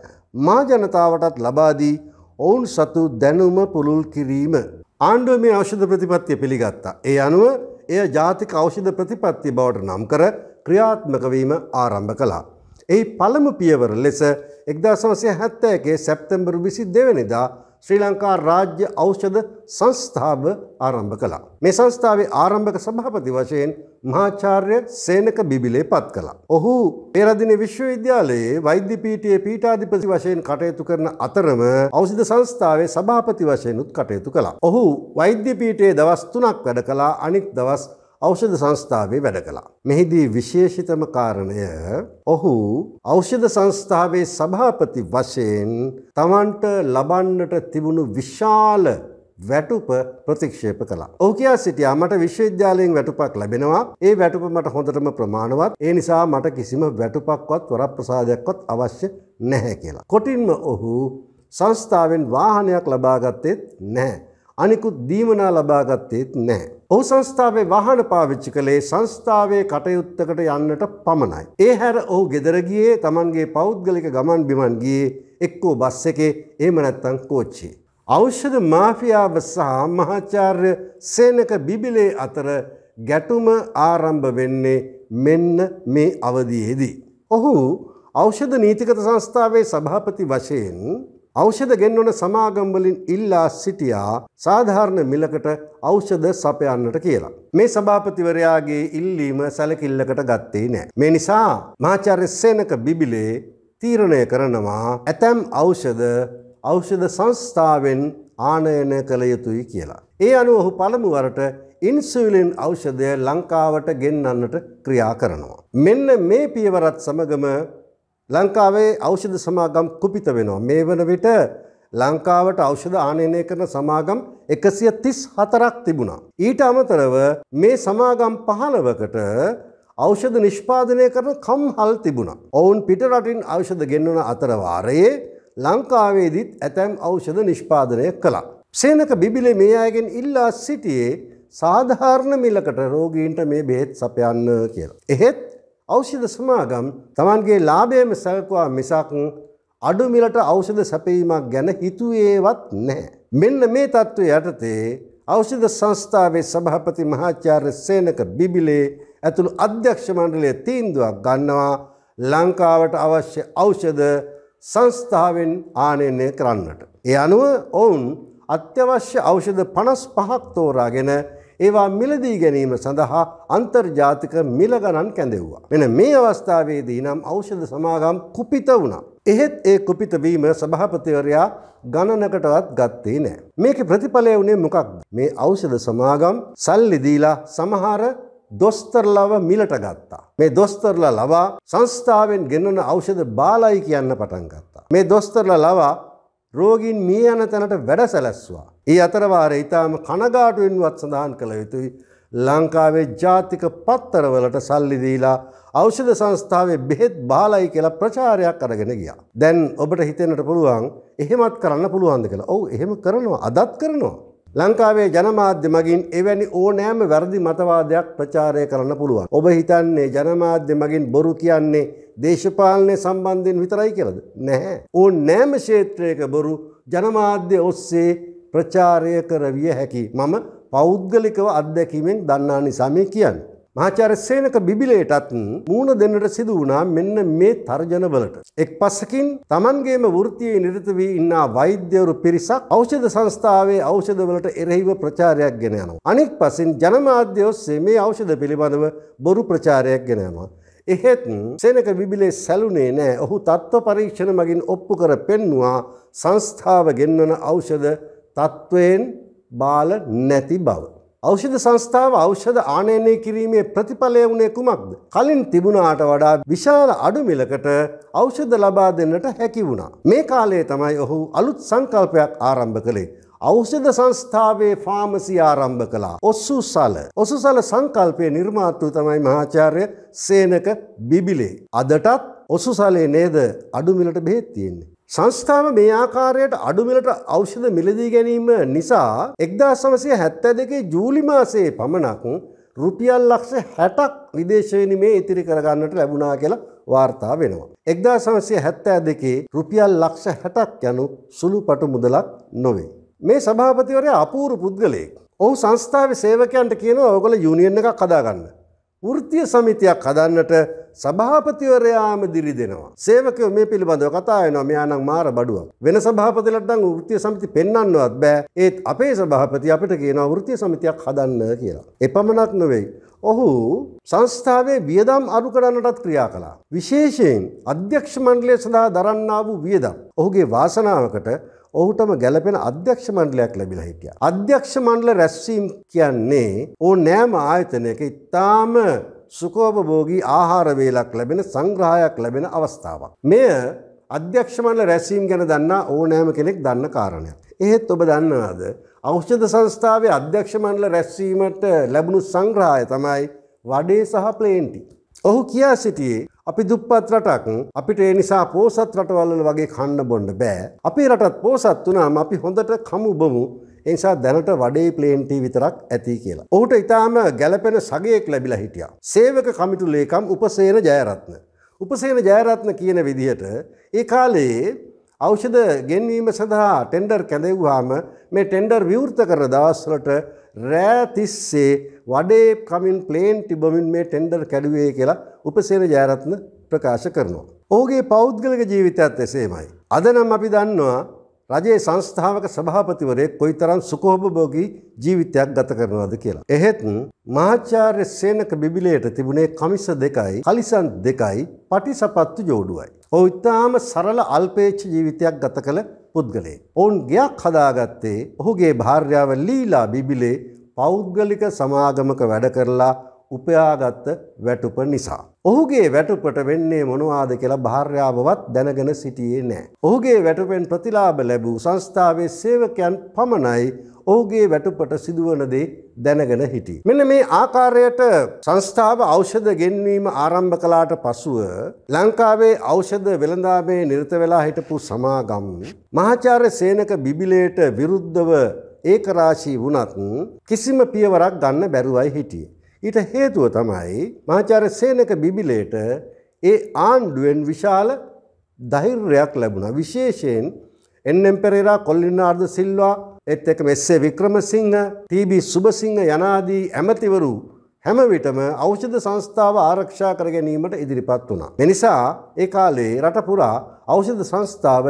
මා ජනතාවටත් ලබාදී ඔවුන් සතු දැනුම පුළුල් කිරීම. ආණ්ඩුව මේ ඖෂධ ප්‍රතිපත්තිය පිළිගත්තා. ඒ අනුව එය ජාතික ඖෂධ ප්‍රතිපත්ති බවට නම් කර ක්‍රියාත්මකවීම ආරම්භ කළා. එහි පළමු පියවර ලෙස එක්දා සමසය හැත්තෑකේ සැප්තැම්බරු විසි දෙවනිදා ශ්‍රී ලංකා රාජ්‍ය ඖෂධ සංස්ථාව ආරම්භ කළා. මේ සංස්ථාවේ ආරම්භක සභාපති වශයෙන් මහාචාර්ය සේනක බිබිලේ පත් කළා. ඔහු පෙරදින විශ්වවිද්‍යාලයේ වෛද්‍ය පීඨයේ පීඨාධිපති වශයෙන් කටයුතු කරන අතරම ඖෂධ සංස්ථාවේ සභාපති වශයෙන්ුත් කටයුතු කළා. ඔහු වෛද්‍ය පීඨයේ දවස් 3ක් වැඩ කළා. අනිත් දවස් ඖෂධ සංස්ථාවේ වැඩ කළා. මෙහිදී විශේෂිතම කාරණය ඔහු ඖෂධ සංස්ථාවේ සභාපති වශයෙන් තමන්ට ලබන්නට තිබුණු විශාල වැටුප ප්‍රතික්ෂේප කළා. ඔහු කියා සිටියා මට විශ්වවිද්‍යාලයෙන් වැටුපක් ලැබෙනවා. ඒ වැටුප මට හොඳටම ප්‍රමාණවත්. ඒ නිසා මට කිසිම වැටුපක්වත් වරප්‍රසාදයක්වත් අවශ්‍ය නැහැ කියලා. කොටින්ම ඔහු සංස්ථාවෙන් වාහනයක් ලබාගත්තෙත් නැහැ. අනිකුත් දීමනා ලබාගත්තේත් නැහැ. ඔහු සංස්ථාවේ වාහන පාවිච්චි කළේ සංස්ථාවේ කටයුත්තකට යන්නට පමණයි. ඒ හැර ඔහු ගෙදර ගියේ Tamanගේ පෞද්ගලික ගමන් බිමන් ගියේ එක්කෝ බස් එකේ එහෙම නැත්නම් කෝච්චියේ. ඖෂධ මාෆියාව සහ මහාචාර්ය සේනක බිබිලේ අතර ගැටුම ආරම්භ වෙන්නේ මෙන්න මේ අවධියේදී. ඔහු ඖෂධ නීතිගත සංස්ථාවේ සභාපති වශයෙන් ඖෂධ ගෙන්වන සමාගම්වලින් ඉල්ලා සිටියා සාධාරණ මිලකට ඖෂධ සපයන්නට කියලා. මේ සභාපතිවරයාගේ ඉල්ලීම සැලකිල්ලකට ගත්තේ නෑ. මේ නිසා මාචාර්ය සේනක බිබිලේ තීරණය කරනවා ඇතැම් ඖෂධ ඖෂධ සංස්ථාවෙන් ආනයනය කළ යුතුයි කියලා. ඒ අනුව ඔහු පළමුවරට ඉන්සුලින් ඖෂධය ලංකාවට ගෙන්න්නන්නට ක්‍රියා කරනවා. මෙන්න මේ පියවරත් සමගම ලංකාවේ ඖෂධ සමාගම් කුපිත වෙනවා. මේ වන විට ලංකාවට ඖෂධ ආනයනය කරන සමාගම් එකසිය තිස් හතරක් තිබුණා. ඊට අමතරව මේ සමාගම් පහළවකට ඖෂධ නිෂ්පාදනය කරන කම්හල් තිබුණා. ඔවුන් පිටරටින් ඖෂධ ගෙන්වන අතරවාරයේ ලංකාවේදීත් ඇතැම් ඖෂධ නිෂ්පාදනය කළා. සේනක බිබිලේ මේ අයගෙන් ඉල්ලා සිටියේ සාධාරණ මිලකට රෝගීන්ට මේ බෙහෙත් සපයන්න කියලා. එහෙත් ඖෂධ සමාගම් තමන්ගේ ලාභයම සැලකුවා මිසක් අඩු මිලට ඖෂධ සැපීමක් ගැන හිතුවේවත් නැහැ. මෙන්න මේ තත්ත්වය යටතේ ඖෂධ සංස්ථාවේ සභාපති මහාචාර්ය සේනක බිබිලේ ඇතුළු අධ්‍යක්ෂ මණ්ඩලය තීන්දුවක් ගන්නවා ලංකාවට අවශ්‍ය ඖෂධ සංස්ථාවෙන් ආනයනය කරන්නට. ඒ අනුව ඔවුන් අත්‍යවශ්‍ය ඖෂධ පනස් පහක් තෝරාගෙන ඒවා මිලදී ගැනීම සඳහා අන්තර්ජාතික මිල ගණන් කැඳෙව්වා. මෙන මේ අවස්ථාවේදී නම් ඖෂධ සමාගම් කුපිත වුණා. එහෙත් ඒ කුපිත වීම සභාපතිවරයා ගණනකටවත් ගත්තේ නෑ. මේක ප්‍රතිඵලය වුණේ මොකක්ද? මේ ඖෂධ සමාගම් සල්ලි දීලා සමහර දොස්තරලව මිලට ගත්තා. මේ දොස්තරලා ලවා සංස්ථාවෙන් ගෙනන ඖෂධ බාලයි කියන්න පටන් ගත්තා. මේ දොස්තරලා ලවා රෝගීන් මිය යන තැනට වැඩ සැලැස්වා. ඒ අතරවාර ඉතාම කනගාටුවෙන්වත් සඳහන් කළ යුතුයි ලංකාවේ ජාතික පත්තරවලට සල්ලි දීලා ඖෂධ සංස්ථාවේ බෙහෙත් බාලයි කියලා ප්‍රචාරයක් අරගෙන ගියා. දැන් ඔබට හිතෙන්නට පුළුවන් එහෙමත් කරන්න පුළුවන්ද කියලා. ඔව් එහෙම කරනවා. අදත් කරනවා. ලංකාවේ ජනමාධ්‍ය මගින් එවැනි ඕනෑම වැරදි මතවාදයක් ප්‍රචාරය කරන්න පුළුවන්. ඔබ හිතන්නේ ජනමාධ්‍ය මගින් බොරු කියන්නේ දේශපාලනය සම්බන්ධයෙන් විතරයි කියලද. නැහැ. ඕන් නෑම ක්ෂේත්‍රයක බොරු ජනමාධ්‍ය ඔස්සේ ප්‍රචාරය කරවිය හැකි. මම පෞද්ගලිකව අත්දැකීමෙන් දන්නා නිසාමේ කියන්න. මහාචාර්ය සේනක බිබිලේටත් මූුණ දෙන්නට සිදු වුණා මෙන්න මේ තර්ජනවලට. එක් පස්සකින් තමන්ගේම වෘතියේ නිරත වී ඉන්නා වෛද්‍යවරු පිරිසක් ඖෂධ සංස්ථාවේ ඖෂධවලට එරෙහිව ප්‍රචාරයක් ගෙන යනවා. අනික් පසින් ජනමාධ්‍ය ඔස්සේ මේ ඖෂධ පිළිබඳව බොරු ප්‍රචාරයක් ගෙන යනවා. එහෙත් සෙනක බිබිලේ සැලුනේ නෑ ඔහු තත්ත්ව පරීක්ෂණ මගින් ඔප්පු කර පෙන්නවා සංස්ථාව ගෙන්වන ඖෂධ තත්ත්වයෙන් බාල නැති බව. ඖෂධ සංස්ථාව ඖෂධ ආනයනය කිරීමේ ප්‍රතිඵලය වුණේ කුමක්ද. කලින් තිබුණාට වඩා විශාල අඩු මිලකට ඖෂධ ලබා දෙන්නට හැකි වුණා. මේ කාලයේ තමයි ඔහු අලුත් සංකල්පයක් ආරම්භ කළේ. ඖෂධ සංස්ථාවේ ෆාමසි ආරම්භ කළා. ඔස්සුසල. ඔසුසල සංකල්පය නිර්මාතෘ තමයි මහාචාර්ය සේනක බිබිලේ. අදටත් ඔසුසලේ නේද අඩුමිලට බෙහෙත් තියෙන්නේ. සංස්ථාව මේ ආකාරයට අඩුමිලට ඖෂධ මිලදී ගැනීම නිසා එක්දා සමසය හැත්තෑ දෙකේ ජූලි මාසයේ පමණක් රුපියල් ලක්ෂ හැටක් විදේශවිනිමේ ඉතිරි කරගන්නට ලැබුණා කියලා වාර්තා වෙනවා. එක්දා සමසය හැත්තෑ දෙකේ රුපියල් ලක්ෂ හැටක් යනු සුළු පටු මුදලක් නොවේ. මේ සභාපතිවරය අපූරු පුද්ගලයෙක්. ඔහු සංස්ථාව සේවකයන්ට කියනවා ඔගොල යුනියන් එකක් කදාගන්න. වෘතිය සමිතියක් හදන්නට සභාපතිවරයාම දිරි දෙනවා. සේවකයෝ මේ පිළිබඳව කතා වෙනවා මෙයා නම් මාර බඩුවක්. වෙන සභාපතිලට නම් වෘත්තීය සමිති පෙන්වන්නවත් බෑ. ඒත් අපේ සභාපති අපිට කියනවා වෘත්තීය සමිතියක් හදන්න කියලා. එපමණක් නෙවෙයි. ඔහු සංස්ථාවේ වියදම් අඩු කරන්නටත් ක්‍රියා කළා. විශේෂයෙන් අධ්‍යක්ෂ මණ්ඩලය සඳහා දරන්නා වූ වියදම්. ඔහුගේ වාසනාවකට ඔහුටම ගැලපෙන අධ්‍යක්ෂ මණ්ඩලයක් ලැබිලා හිටියා. අධ්‍යක්ෂ මණ්ඩල රැස්වීම් කියන්නේ ඕ නෑම ආයතනයක ඉතාම සුකෝපභෝගී ආහාර වේලක් ලැබෙන සංග්‍රහයක් ලැබෙන අවස්ථාවක්. මෙය අධ්‍යක්ෂ මණ්ඩල රැස්වීම් ගැන දන්නා ඕනෑම කෙනෙක් දන්න කාරණයක්. එහෙත් ඔබ දන්නවාද ඖෂධ සංස්ථාවේ අධ්‍යක්ෂ මණ්ඩල රැස්වීමට ලැබුණු සංග්‍රහය තමයි වඩේ සහ ප්ලේන්ටි. ඔහු කියා සිටියේ අපි දුප්පත් රටක් අපිට ඒ නිසා පෝසත් රටවල්ල වගේ කන්න බොන්න බෑ. අපේ රටත් පෝසත් වනාම අපි හොඳට කමු බොමු එනිසා දැනට වඩේ ප්ලේන්ටී විතරක් ඇති කියලා. ඔහුට ඉතාම ගැලපෙන සගයෙක් ලැබිලා හිටියා. සේවක කමිටු ලේකම් උපසේන ජයරත්න. උපසේන ජයරත්න කියන විදිහට ඒ කාලයේ ඖෂධ ගෙන්වීම සඳහා ටෙන්ඩර් කැඳව්වාම මේ ටෙන්ඩර් විවෘත කර දවස්වලට රෑ තිස්සේ වඩේ කමින් ප්ලේන් ටිබමින් මේ ටෙන්ඩර් කැඩුවේ කියලා උපසේන ජයරත්න ප්‍රකාශ කරනවා. ඔහුගේ පෞද්ගලික ජීවිතයත් එසේමයි. අද නම් අපි දන්නවා රජයේ සංස්ථාවක සභාපතිවරයෙක් කොයිතරම් සුඛෝපභෝගී ජීවිතයක් ගත කරනවද කියලා. එහෙත් මහාචාර්ය සේනක බිබිලයට තිබුණේ කමිස දෙකයි, කලිසම් දෙකයි, පටිසපත්තු ජෝඩුවයි. ඔහු ඉතාම සරල අල්පේච්ඡ ජීවිතයක් ගත කළ පුද්ගලයෙක්. ඔවුන් ගයක් හදාගත්තේ ඔහුගේ භාර්යාව ලීලා බිබිලේ පෞද්ගලික සමාගමක වැඩ කරලා උපයාගත්ත වැටුප නිසා. ඔහුගේ වැටුපට වෙන්නේ මොනවාද කියලා භාර්යාවවත් දැනගෙන සිටියේ නෑ. ඔහුගේ වැටුපෙන් ප්‍රතිලාභ ලැබූ සංස්ථාවේ සේවකයන් පමණයි ඔහුගේ වැටුපට සිදුවන දේ දැනගෙන හිටි. මෙන්න මේ ආකාරයට සංස්ථාව ඖෂධ ගෙන්වීම ආරම්භ කලාට පසුව ලංකාවේ ඖෂධ වෙළඳාමේ නිරත වෙලා හිටපු සමාගම් මහාචාර්ය සේනක බිබිලයට විරුද්ධව ඒකරාශී වුණත් කිසිම පියවරක් ගන්න බැරුවයි හිටියේ. ඊට හේතුව තමයි මහාචාර්ය සේනක බිබිලයට ඒ ආණ්ඩුවෙන් විශාල ධෛර්යයක් ලැබුණා. විශේෂයෙන් එන්.එම්. පෙරේරා කොල්ලිනාර්ද සිල්වා එත් එක මෙස්සේ වික්‍රමසිංහ ටීබී සුභසිංහ යනාදී ඇමතිවරු හැම විටම ඖෂධ සංස්ථාව ආරක්ෂා කර ගැනීමට ඉදිරිපත් වුණා. මෙනිසා ඒ කාලේ රට පුරා ඖෂධ සංස්ථාව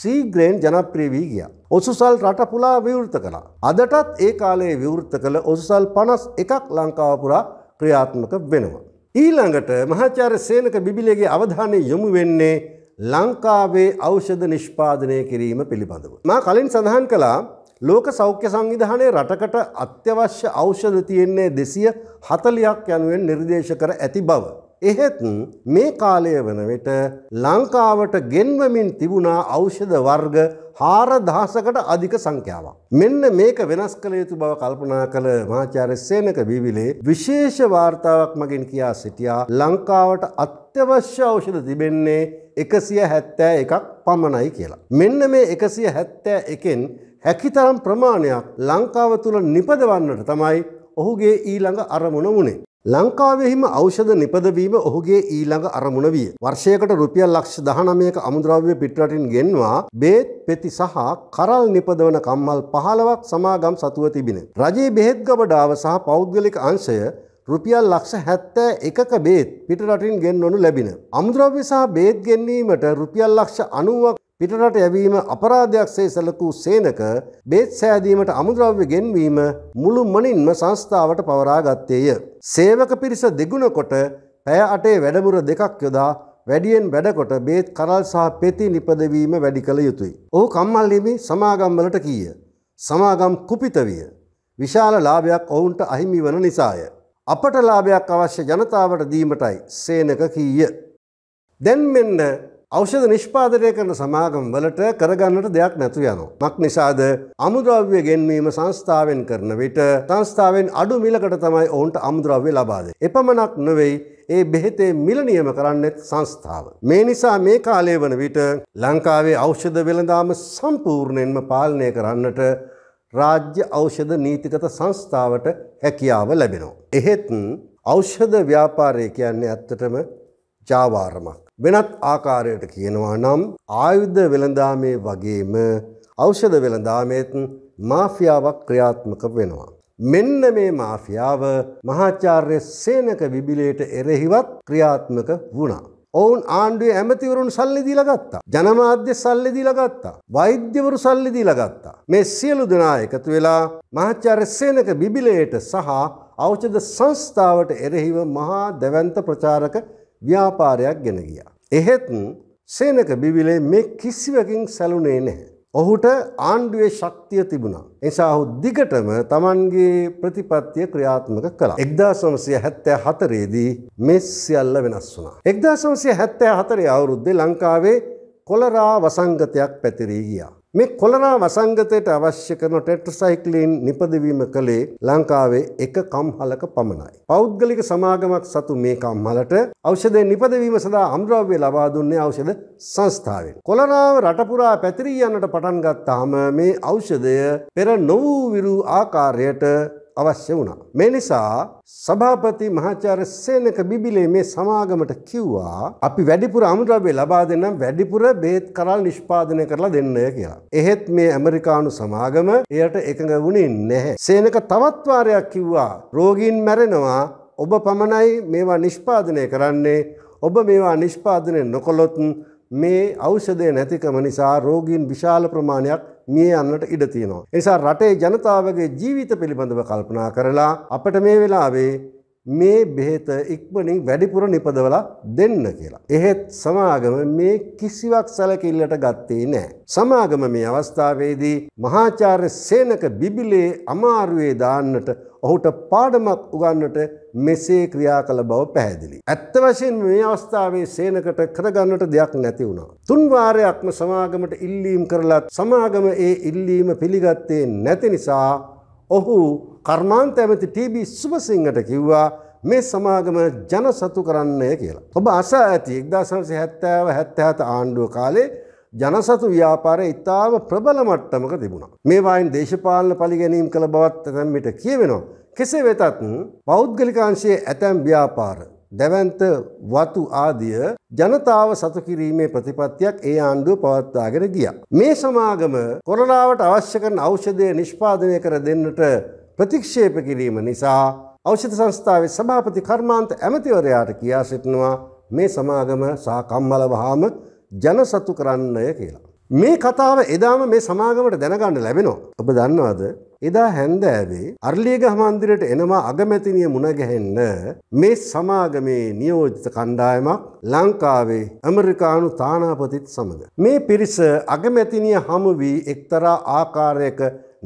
සීග්‍රේන් ජනප්‍රිය වී ගියා. ඔසුසල් රට පුලා විවෘත කළා. අදටත් ඒ කාලයේ විවෘත කළ ඔසුසල් 51ක් ලංකාව පුරා ක්‍රියාත්මක වෙනවා. ඊළඟට මහාචාර්ය සේනක බිබිලේගේ අවධානය යොමු වෙන්නේ ලංකාවේ ඖෂධ නිෂ්පාදනය කිරීම පිළිබඳව. මා කලින් සඳහන් කළා ලෝක සෞඛ්‍ය සංවිධානය රටකට අත්‍යවශ්‍ය ඖෂධ තියෙන්නේ දෙසිය හතලියක් යනුවෙන් නිර්දේශ කර ඇති බව. එහෙත් මේ කාලය වන විට ලංකාවට ගෙන්වමින් තිබුණා ඖෂධ වර්ග හාර දහසකට අධික සංඛ්‍යාවක්. මෙන්න මේක වෙනස් කළ යුතු බව කල්පනා කළ මාචාර්ය සේනක බිවිලේ විශේෂ වාර්තාවක් මගින් කියා සිටියා ලංකාවට අත්‍යවශ්‍ය ඖෂධ තිබෙන්නේ එකසිය හැත්තෑ එකක් පමණයි කියලා. මෙන්න මේ එකසිය හැත්තෑ එකෙන් හැකිතරම් ප්‍රමාණයක් ලංකාව තුළ නිපදවන්නට තමයි ඔහුගේ ඊළඟ අරමුණ වුණේ. ලංකාවෙහිම ඖෂධ නිපදවීම ඔහුගේ ඊළඟ අරමුණ විය. වර්ෂයකට රුපියල් ලක්ෂ දහනමයක අමුද්‍රව්‍ය පිටරටින් ගෙන්වා බේත් පෙති සහ කරල් නිපදවන කම්මල් පහළවක් සමාගම් සතුව තිබින. රජයේ බෙහෙත් ගබඩාව සහ පෞද්ගලික අංශය රුපියල් ලක්ෂ හැත්තෑ එකක බේත් පිටරටින් ගෙන්වනු ලැබින. අමුද්‍රව්‍ය සහ බේත් ගෙන්වීමට රුපියල් ලක්ෂ අනුවක් පිටරට යැවීම අපරාධයක් සේ සැලකූ සේනක බේත් සෑදීමට අමුද්‍රව්‍ය ගෙන්වීම මුළු මනින්ම සංස්ථාවට පවරා ගත්තේය. සේවක පිරිස දෙගුණ කොට පැය අටේ වැඩමුර දෙකක් යොදා වැඩියෙන් වැඩකොට බේත් කරල් සහ පෙති නිපදවීම වැඩි කළ යුතුයි. ඔහු කම්මල්ලිමි සමාගම්වලට කීය. සමාගම් කුපිත විය. විශාල ලාභයක් ඔවුන්ට අහිමි වන නිසාය. අපට ලාභයක් අවශ්‍ය ජනතාවට දීමටයි සේනක කීය. දැන් මෙන්න ඖෂධ නිෂ්පාදනය කරන සමාගම් වලට කරගන්නට දෙයක් නැතු යනවා. මක් නිසාද අමුද්‍රව්‍ය ගෙන්වීම සංස්ථාවෙන් කරන විට සංස්ථාවෙන් අඩු මිලකට තමයි ඔවුන්ට අමුද්‍රව්‍ය ලබා දෙන්නේ. එපමණක් නෙවෙයි ඒ බෙහෙතේ මිල නියම කරන්නෙත් සංස්ථාව. මේ නිසා මේ කාලය වන විට ලංකාවේ ඖෂධ වෙළඳාම සම්පූර්ණයෙන්ම පාලනය කරන්නට රාජ්‍ය ඖෂධ නීතිගත සංස්ථාවට හැකියාව ලැබෙනවා. එහෙත් ඖෂධ ව්‍යාපාරය කියන්නේ ඇත්තටම ජාවාරමක්. වෙනත් ආකාරයට කියනවා නම් ආයුධ වෙළඳාමේ වගේම ඖෂධ වෙළඳාමේත් මාෆියාවක් ක්‍රියාත්මක වෙනවා. මෙන්න මේ මාෆියාව මහාචාර්ය සේනක විබිලයට එරෙහිවත් ක්‍රියාත්මක වුණා. ඔවුන් ආණ්ඩුවේ ඇමතිවරුන් සල්ලි දීලා ගත්තා. ජනමාධ්‍ය සල්ලි දීලා ගත්තා. වෛද්‍යවරු සල්ලි දීලා ගත්තා. මේ සියලු දෙනා එකතු වෙලා මහාචාර්ය සේනක බිබිලයට සහ ඖෂධ සංස්ථාවට එරෙහිව මහා දැවන්ත ප්‍රචාරක ව්‍යාපාරයක් ගෙන ගියා. එහෙත් සේනක බිබිලේ මේ කිසිවකින් සැලුනේ නැහැ. ඔහුට ආණ්ඩුවේ ශක්තිය තිබුණා. එසා ඔහු දිගටම තමන්ගේ ප්‍රතිපත්තිය ක්‍රියාත්මක කළා. එක්දා සමසය හැත්තෑ හතරේදී මේ සියල්ල වෙනස් වුණා. එක්දා සමසය හැත්තෑ හතරේ අවුරුද්දේ ලංකාවේ කොලරා වසංගතයක් පැතිරී ගියා. මේ කොලරා වසංගතයට අවශ්‍ය කරන ටෙට්‍රසයික්ලීන් නිපදවීම කළේ ලංකාවේ එක කම්හලක පමණයි. පෞද්ගලික සමාගමක් සතු මේ කම්හලට ඖෂධය නිපදවීම සඳහා අම්ද්‍රව්‍ය ලබා දුන්නේ ඖෂධ සංස්ථාවෙන්. කොලරාව රටපුරා පැතිරී යන්නට පටන් ගත්තාම මේ ඖෂධය පෙර නොවූ විරු ආකාරයට අවශ්‍ය වුණා. මේ නිසා සභාපති මහාචාර්ය සේනක බිබිලේ මේ සමාගමට කිව්වා අපි වැඩිපුර අමුද්‍රව්‍ය ලබා දෙන්නම් වැඩිපුර බේත් කරල් නිෂ්පාදනය කරලා දෙන්නය කියලා. එහෙත් මේ ඇමරිකානු සමාගම එයට එකඟ වුණේ නැහැ. සේනක තවත් වාරයක් කිව්වා රෝගීන් මැරෙනවා ඔබ පමණයි මේවා නිෂ්පාදනය කරන්නේ ඔබ මේවා නිෂ්පාදනය නොකොළොත් මේ ඖෂධය නැතිකම නිසා රෝගීන් විශාල ප්‍රමාණයක් මිය යන්නට ඉඩ තියෙනවා. නිසා රටේ ජනතාවගේ ජීවිත පිළිබඳව කල්පනා කරලා අපට මේ වෙලාවේ මේ බෙහෙත ඉක්මනින් වැඩිපුර නිපදවලා දෙන්න කියලා. එහෙත් සමාගම මේ කිසිවක් සැලකිල්ලට ගත්තේ නෑ. සමාගම මේ අවස්ථාවේදී මහාචාර්ය සේනක බිබිලේ අමාරුවේ දාන්නට ඔහුට පාඩමක් උගන්නට මෙසේ ක්‍රියා කළ බව පැහැදිලි. ඇත්ත වශයෙන් මේ අවස්ථාවේ සේනකට කරගන්නට දෙයක් නැති වුණා. තුන් වාරයක්ම සමාගමට ඉල්ලීම් කරලත් සමාගම ඒ ඉල්ලීම පිළිගත්තේ නැති නිසා ඔහු කර්මාන්ත ඇමති ටීබී සුභසිංහට කිව්වා මේ සමාගම ජන සතු කරන්නය කියලා. ඔබ අසා ඇති එක්දා සංසය හැත්තෑව හැත්තෑත ආණ්ඩුව කාලේ ජනසතු ව්‍යාපාරය ඉතාම ප්‍රබල මට්ටමක තිබුණා. මේවායින් දේශපාලන පලිගැනීම් කළ බවත් ඇතැම්මිට කියවෙනවා. කෙසේ වෙතත් පෞද්ගලිකාංශයේ ඇතැම් ව්‍යාපාර දැවන්ත වතු ආදිය ජනතාව සතු කිරීමේ ප්‍රතිපත්තියක් ඒ ආණ්ඩුව පවත්වාගෙන ගිය. මේ සමාගම කොරලාවට අවශ්‍ය කරන ඖෂධය නිෂ්පාදනය කර දෙන්නට ප්‍රතික්ෂේප කිරීම නිසා ඖෂධ සංස්ථාවේ සභාපති කර්මාන්ත ඇමතිවරයාට කියා සිටිනවා මේ සමාගම සහ කම්මල වහාම ජන සතු කරන්නය කියලා. මේ කතාව එදාම මේ සමාගමට දැනගන්න ලැබෙනවා. ඔබ දන්නවාද එදා හැන්දෑවේ අර්ලියග මන්දිරයට එනවා අගමැතිනිය මුණගැහෙන්න මේ සමාගමේ නියෝජිත කණ්ඩායමක් ලංකාවේ ඇමරිකානු තානාපතිත් සමඟ. මේ පිරිස අගමැතිනිය හමු වී එක්තරා ආකාරයක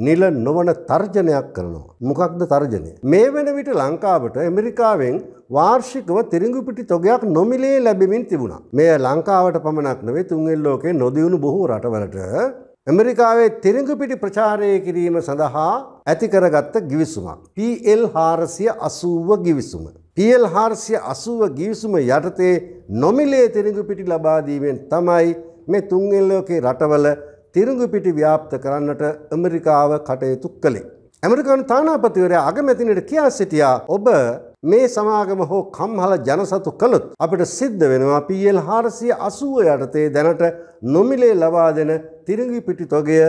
නිල නොවන තර්ජනයක් කරනවා. මොකක්ද තර්ජනය. මේ වෙන විට ලංකාවට ඇමරිකාවෙන් වාර්ෂිකව තිරිංගුපිටි තොගයක් නොමිලේ ලැබෙමින් තිබුණා. මේ ලංකාවට පමණක් නොවේ තුන්ගෙල් ලෝකේ නොදියුණු බොහෝ රටවලට ඇමරිකාවේ තිරිංගුපිටි ප්‍රචාරය කිරීම සඳහා ඇතිකරගත්ත ගිවිසුමක්. PL හාරසිය අසූව ගිවිසුම. PL හාරසිය අසුව ගිවිසුම යටතේ නොමිලේ තිරිංගුපිටි ලබාදීමෙන් තමයි මේ තුන්ගෙල්ලෝකේ රටවල තිරුඟුපිටි ව්‍යාප්ත කරන්නට ඇමරිකාව කටයුතු කළේ. ඇමරිකානු තානාපතිවරයා අගමැතිනට කියා සිටියා ඔබ මේ සමාගම හෝ කම්හල ජනසතු කළොත් අපට සිද්ධ වෙනවා PL 480 යටතේ දැනට නොමිලේ ලබා දෙන තිරිඟි පිටි තොගය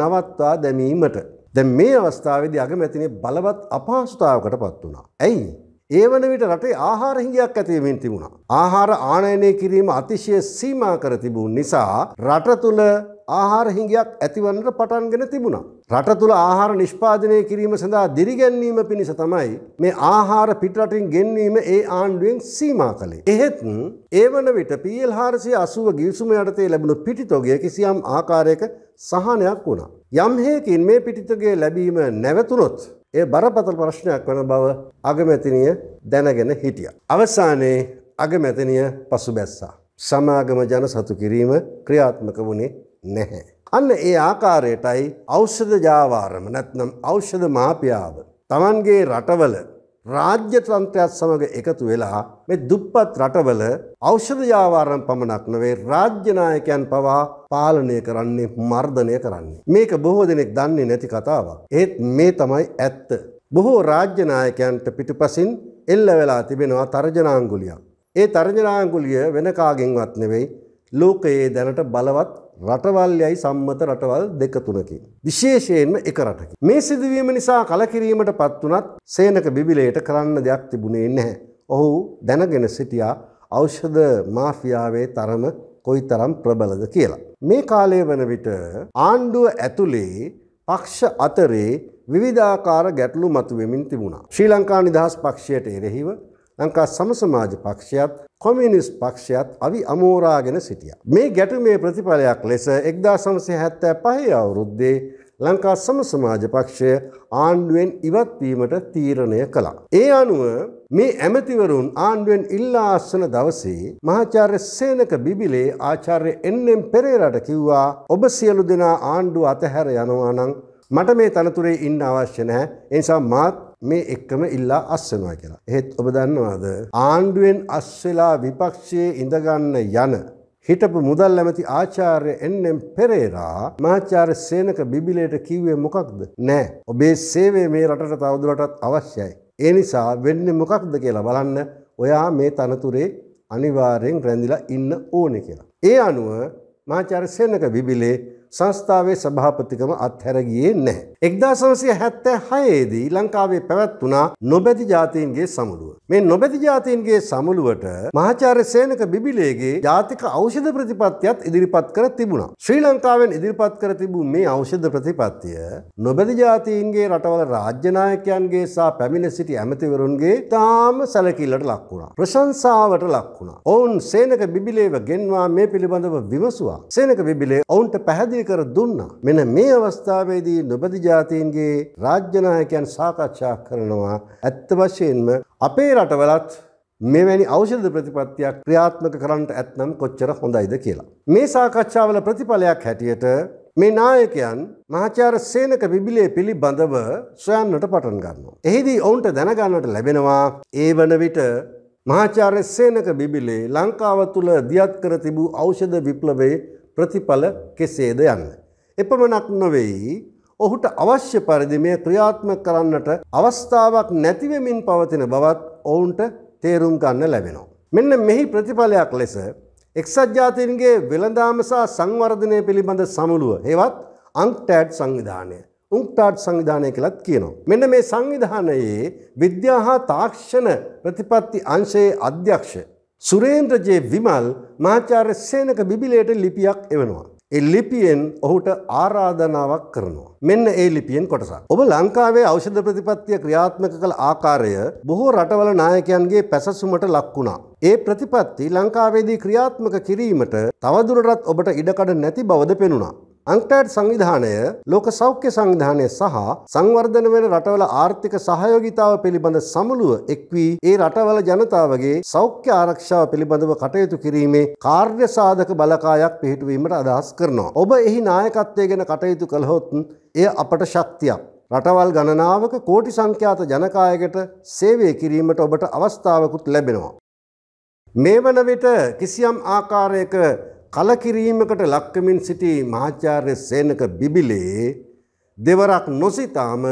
නවත්වා දැමීමට. දැන් මේ අවස්ථාවේදී අගමැතිනේ බලවත් අපහසුතාවකට පත් වුණා. ඇයි? ඒ වන විට රටේ ආහාර හිඟයක් ඇතිවෙමින් තිබුණා. ආහාර ආනයනය කිරීම අතිශය සීමා කර තිබූ නිසා රට තුළ ආහාර හිඟයක් ඇතිවන්නට පටන්ගෙන තිබුණා. රට තුළ ආහාර නිෂ්පාදනය කිරීම සඳහා දිරිගැන්වීම පිණිස තමයි මේ ආහාර පිටරටින් ගෙන්වීම ඒ ආණ්ඩුවෙන් සීමා කළේ. එහෙත් ඒ වන විට PL 480 ගිවිසුම යටතේ ලැබුණු පිටිතොගය කිසියම් ආකාරයක සහනයක් වුණා. යම් හේකින් මේ පිටිතොගය ලැබීම නැවතුනොත් ඒ බරපතල ප්‍රශ්නයක් වන බව අගමැතිනිය දැනගෙන හිටිය. අවසානයේ අගමැතිනිය පසු බැස්සා. සමාගම ජන සතු කිරීම ක්‍රියාත්මක වුණේ නැහැ. අන්න ඒ ආකාරයටයි ඖෂධ ජාවාරම නැත්නම් ඖෂධ මාපියාව. තමන්ගේ රටවල රාජ්‍ය තන්ත්‍රයත් සමඟ එකතු වෙලා මේ දුප්පත් රටවල ඖෂධ යාවාරම් පමණක් නොවේ රාජ්‍යනායකයන් පවා පාලනය කරන්නේ මර්ධනය කරන්නේ. මේක බොහෝ දෙනෙක් දන්නේ නැති කතාවක්. ඒත් මේ තමයි ඇත්ත. බොහෝ රාජ්‍යනායකයන්ට පිටුපසින් එල්ල වෙලා තිබෙනවා තර්ජනාංගුලියක්. ඒ තර්ජනාංගුලිය වෙන කාගෙන්වත් නෙවෙයි ලෝකයේ දැනට බලවත් රටවල් යයි සම්මත රටවල් දෙක තුනකි. විශේෂයෙන්ම එක රටකි. මේ සිදුවීම නිසා කලකිරීමට පත් වනත් සේනක බිබිලයට කරන්න දෙයක් තිබුණේ නැහැ. ඔහු දැනගෙන සිටියා ඖෂධ මාෆියාවේ තරම කොයි තරම් ප්‍රබලද කියලා. මේ කාලය වන විට ආණ්ඩුව ඇතුළේ පක්ෂ අතරේ විවිධාකාර ගැටලු මතු වෙමින් තිබුණා. ශ්‍රී ලංකා නිදහස් පක්ෂයට එරෙහිව ලංකා සමසමාජ පක්ෂයත් කොමියනිස් පක්ෂයත් අවි අමෝරාගෙන සිටිය. මේ ගැටුමේ ප්‍රතිඵලයක් ලෙස එක්දා සමසය හැත්තෑ පහේ අවුරුද්දේ ලංකා සම සමාජ පක්ෂය ආණ්ඩුවෙන් ඉවත්වීමට තීරණය කළා. ඒ අනුව මේ ඇමතිවරුන් ආණ්ඩුවෙන් ඉල්ලා අස්සන දවසේ මහාචාර්ය සේනක බිබිලේ ආචාර්ය එන්නෙම් පෙරේරට කිව්වා ඔබ සියලු දෙනා ආණ්ඩුව අතහැර යනවා නම් මට මේ තනතුරේ ඉන්න අවශ්‍ය නැහැ. ඒ නිසා මාත් මේ එක්කම ඉල්ලා අස්සනවා කියලා. එහෙත් ඔබ දන්නවාද ආණ්ඩුවෙන් අස්වෙලා විපක්ෂයේ ඉඳගන්න යන හිටපු මුදල් ඇමති ආචාර්ය එන්නම් පෙරේරා මහාචාර්ය සේනක බිබිලයට කිව්වේ මොකක්ද? නෑ. ඔබේ සේවය මේ රටට තවදුරටත් අවශ්‍යයි. ඒ නිසා වෙන්නේ මොකක්ද කියලා බලන්න ඔයා මේ තනතුරේ අනිවාර්යෙන් රැඳිලා ඉන්න ඕනේ කියලා. ඒ අනුව මහාචාර්ය සේනක බිබිලේ සංස්ථාවේ සභාපතිකම අත්හැර ගියේ නැහැ. 1976 දී ලංකාවේ පැවැත්වුණා නොබැති ජාතීන්ගේ සමුළුව. මේ නොබැති ජාතීන්ගේ සමුළුවට මහාචාර්ය සේනක බිබිලේගේ ජාතික ඖෂධ ප්‍රතිපත්තියත් ඉදිරිපත් කර තිබුණා. ශ්‍රී ලංකාවෙන් ඉදිරිපත් කර තිබූ මේ ඖෂධ ප්‍රතිපත්තිය නොබැති ජාතීන්ගේ රටවල රාජ්‍ය නායකයන්ගේ සහ පැමිණ සිටි ඇමතිවරුන්ගේ තාම සැලකිල්ලට ලක් වුණා. ප්‍රශංසාවට ලක් වුණා. ඔවුන් සේනක බිබිලේව ගෙන්වා මේ පිළිබඳව විමසුවා. සේනක බිබිලේ ඔවුන්ට පැහැදිලි පැහැදිලි කර දුන්නා. මෙන්න මේ අවස්ථාවේදී නොබදි ජාතීන්ගේ රාජ්‍යනායකයන් සාකච්ඡා කරනවා ඇත්ත වශයෙන්ම අපේ රටවලත් මෙවැනි ඖෂධ ප්‍රතිපත්තියක් ක්‍රියාත්මක කරන්නට ඇත්නම් කොච්චර හොඳයිද කියලා. මේ සාකච්ඡාවල ප්‍රතිඵලයක් හැටියට මේ නායකයන් මහාචාර සේනක බිබිලේ පිළිබඳව සොයන්නට පටන් ගන්නවා. එහිදී ඔවුන්ට දැනගන්නට ලැබෙනවා ඒ වන විට මහාචාර්ය සේනක බිබිලේ ලංකාව තුළ දියත් කර තිබූ ඖෂධ විප්ලවයේ ප්‍රතිඵල කෙසේද යන්න. එපමණක් නොවෙයි ඔහුට අවශ්‍ය පරිදි මේ ක්‍රියාත්මක කරන්නට අවස්ථාවක් නැතිවෙමින් පවතින බවත් ඔවුන්ට තේරුම් ගන්න ලැබෙනවා. මෙන්න මෙහි ප්‍රතිඵලයක් ලෙස එක්සත් ජාතීන්ගේ වෙළඳාම සහ සංවර්ධනය පිළිබඳ සමුළුව හෙවත් අංක්ටෑඩ් සංවිධානය උන්ක්ටාඩ් සංවිධානය කළත් කියනවා. මෙන්න මේ සංවිධානයේ විද්‍යා හා තාක්ෂණ ප්‍රතිපත්ති අංශයේ අධ්‍යක්ෂ සුරේන්ද්‍රජේ විමල් මහාචාර්ය සේනක බිබිලයට ලිපියක් එවනවා. ඒ ලිපියෙන් ඔහුට ආරාධනාවක් කරනවා. මෙන්න ඒ ලිපියෙන් කොටසක්. ඔබ ලංකාවේ ඖෂධ ප්‍රතිපත්තිය ක්‍රියාත්මක කළ ආකාරය බොහෝ රටවල නායකයන්ගේ පැසසුමට ලක් වුණා. ඒ ප්‍රතිපත්ති ලංකාවේදී ක්‍රියාත්මක කිරීමට තවදුරටත් ඔබට ඉඩකඩ නැති බවද පෙනුණා. අංක්ටෑඩ් සංවිධානය ලෝක සෞඛ්‍ය සංවිධානය සහ සංවර්ධන වෙන රටවල ආර්ථික සහයෝගිතාව පිළිබඳ සමුළුව එක්වී ඒ රටවල ජනතාවගේ සෞඛ්‍ය ආරක්ෂාව පිළිබඳව කටයුතු කිරීමේ කාර්ය සාධක බලකායක් පිහිටුවීමට අදහස් කරනවා. ඔබ එහි නායකත්වය ගැන කටයුතු කළහොත් එය අපට ශක්තියක්. රටවල් ගණනාවක කෝටි සංඛ්‍යාත ජනකායකට සේවය කිරීමට ඔබට අවස්ථාවකුත් ලැබෙනවා. මේ වන විට කිසියම් ආකාරයක කලකිරීමකට ලක්කමින් සිටි මහාචාර්ය සේනක බිබිලේ දෙවරක් නොසිතාම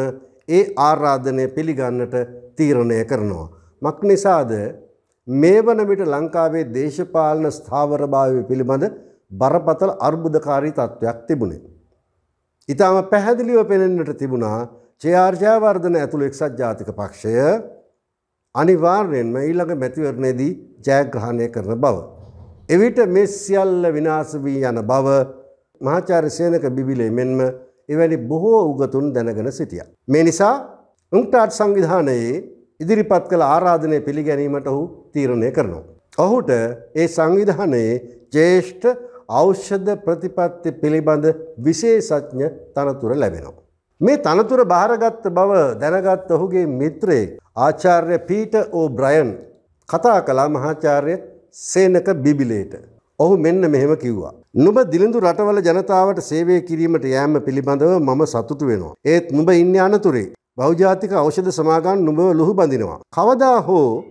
ඒ ආරාධනය පිළිගන්නට තීරණය කරනවා. මක් නිසාද මේ වන විට ලංකාවේ දේශපාලන ස්ථාවරභාවය පිළිබඳ බරපතල අර්බුදකාරී තත්ත්වයක් තිබුණේ. ඉතාම පැහැදිලිව පෙනෙන්නට තිබුණා චයාර්ජාවර්ධන ඇතුළු එක්සත් ජාතික පක්ෂය අනිවාර්යෙන්ම ඊළඟ මැතිවරණයේදී ජයග්‍රහණය කරන බව. එවිට මේ සියල්ල විනාශ වී යන බව මහාචාර්ය සේනක බිබිලේ මෙන්ම එවැනි බොහෝ උගතුන් දැනගෙන සිටිය. මේ නිසා උන්ටාට් සංවිධානයේ ඉදිරිපත් කළ ආරාධනය පිළිගැනීමට ඔහු තීරණය කරනවා. ඔහුට ඒ සංවිධානයේ ජේෂ්ඨ ඖෂධ ප්‍රතිපත්ති පිළිබඳ විශේෂඥ තනතුර ලැබෙනවා. මේ තනතුර භාරගත්ත බව දැනගත් ඔහුගේ මිත්‍රයෙක් ආචාර්ය පීට ඕ බ්‍රයන් කතා කලා මහාචාර්ය සේනක බිබිලේට. ඔහු මෙන්න මෙහෙම කිව්වා. නුඹ දිලිඳු රටවල ජනතාවට සේවය කිරීමට යෑම පිළිබඳව මම සතුටු වෙනවා. ඒත් නුඹ ඉන්න අනතුරේ බෞජාතික ඖෂධ සමාගම් නුඹව ලුහු බඳිනවා. කවදා හෝ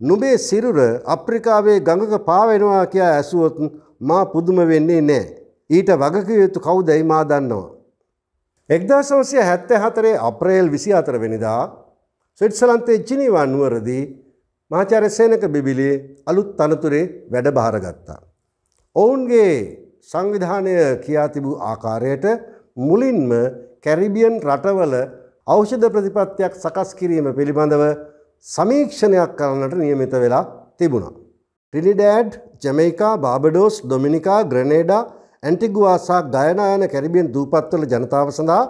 නුඹේ සිරුර අප්‍රිකාවේ ගඟක පාවෙනවා කියා ඇසුවොත් මා පුදුම වෙන්නේ නෑ. ඊට වගකිව යුතු කවුදැයි මා දන්නවා. එක්දා සවසය හැත්ත හතරේ අප්‍රේල් විසි අතර වෙනිදා ස්විට්සලන්තේ ජිනිවන් නුවරදී මහාචාර්ය සේනක බිබිලේ අලුත් තනතුරේ වැඩ බාරගත්තා. ඔවුන්ගේ සංවිධානය කියා තිබූ ආකාරයට මුලින්ම කැරිබියන් රටවල ඖෂධ ප්‍රතිපත්තියක් සකස් කිරීම පිළිබඳව සමීක්ෂණයක් කරන්නට නියමිත වෙලා තිබුණා. ට්‍රිනිඩෑඩ් ජමයිකා බාබඩෝස් ඩොමිනිකා ග්‍රනේඩා ඇන්ටිගුවාසා ගයනා යන කැරිබියන් දූපත්වල ජනතාව සඳහා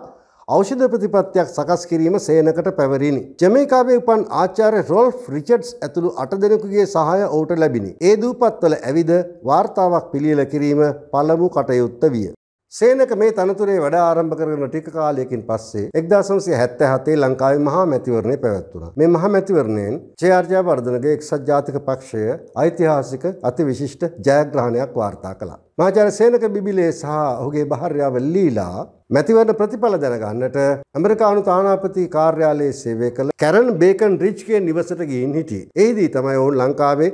ඖෂධ ප්‍රතිපත්තියක් සකස් කිරීම සේනකට පැවරිණි. ජමේකාවේ උපන් ආචාර්ය රොල්ෆ් රිචඩ්ස් ඇතුළු අට දෙනෙකුගේ සහාය ඔහුට ලැබිණි. ඒ දූපත්වල ඇවිද වාර්තාවක් පිළියෙල කිරීම පළමු කටයුත්ත විය. සේනක මේ තනතුරේ වැඩ ආරම්භ කරන ටික කාලයකින් පස්සේ 1977 ලංකාවේ මහා මැතිවරණය පැවැත්වුණා. මේ මහා මැතිවරණයෙන් ජේ.ආර්. වර්ධනගේ එක්සත් ජාතික පක්ෂය ඓතිහාසික අතිවිශිෂ්ට ජයග්‍රහණයක් වාර්තා කළා. මහාචාර්ය සේනක බිබිලේ සහ ඔහුගේ භාර්යාව ලීලා මැතිවරණ ප්‍රතිඵල දැනගන්නට ඇමරිකානු තානාපති කාර්යාලයේ සේවය කළ කැරන් බේකන් රිච්ගේ නිවසට ගිහින් හිටියේ. එහිදී තමයි ඔවුන් ලංකාවේ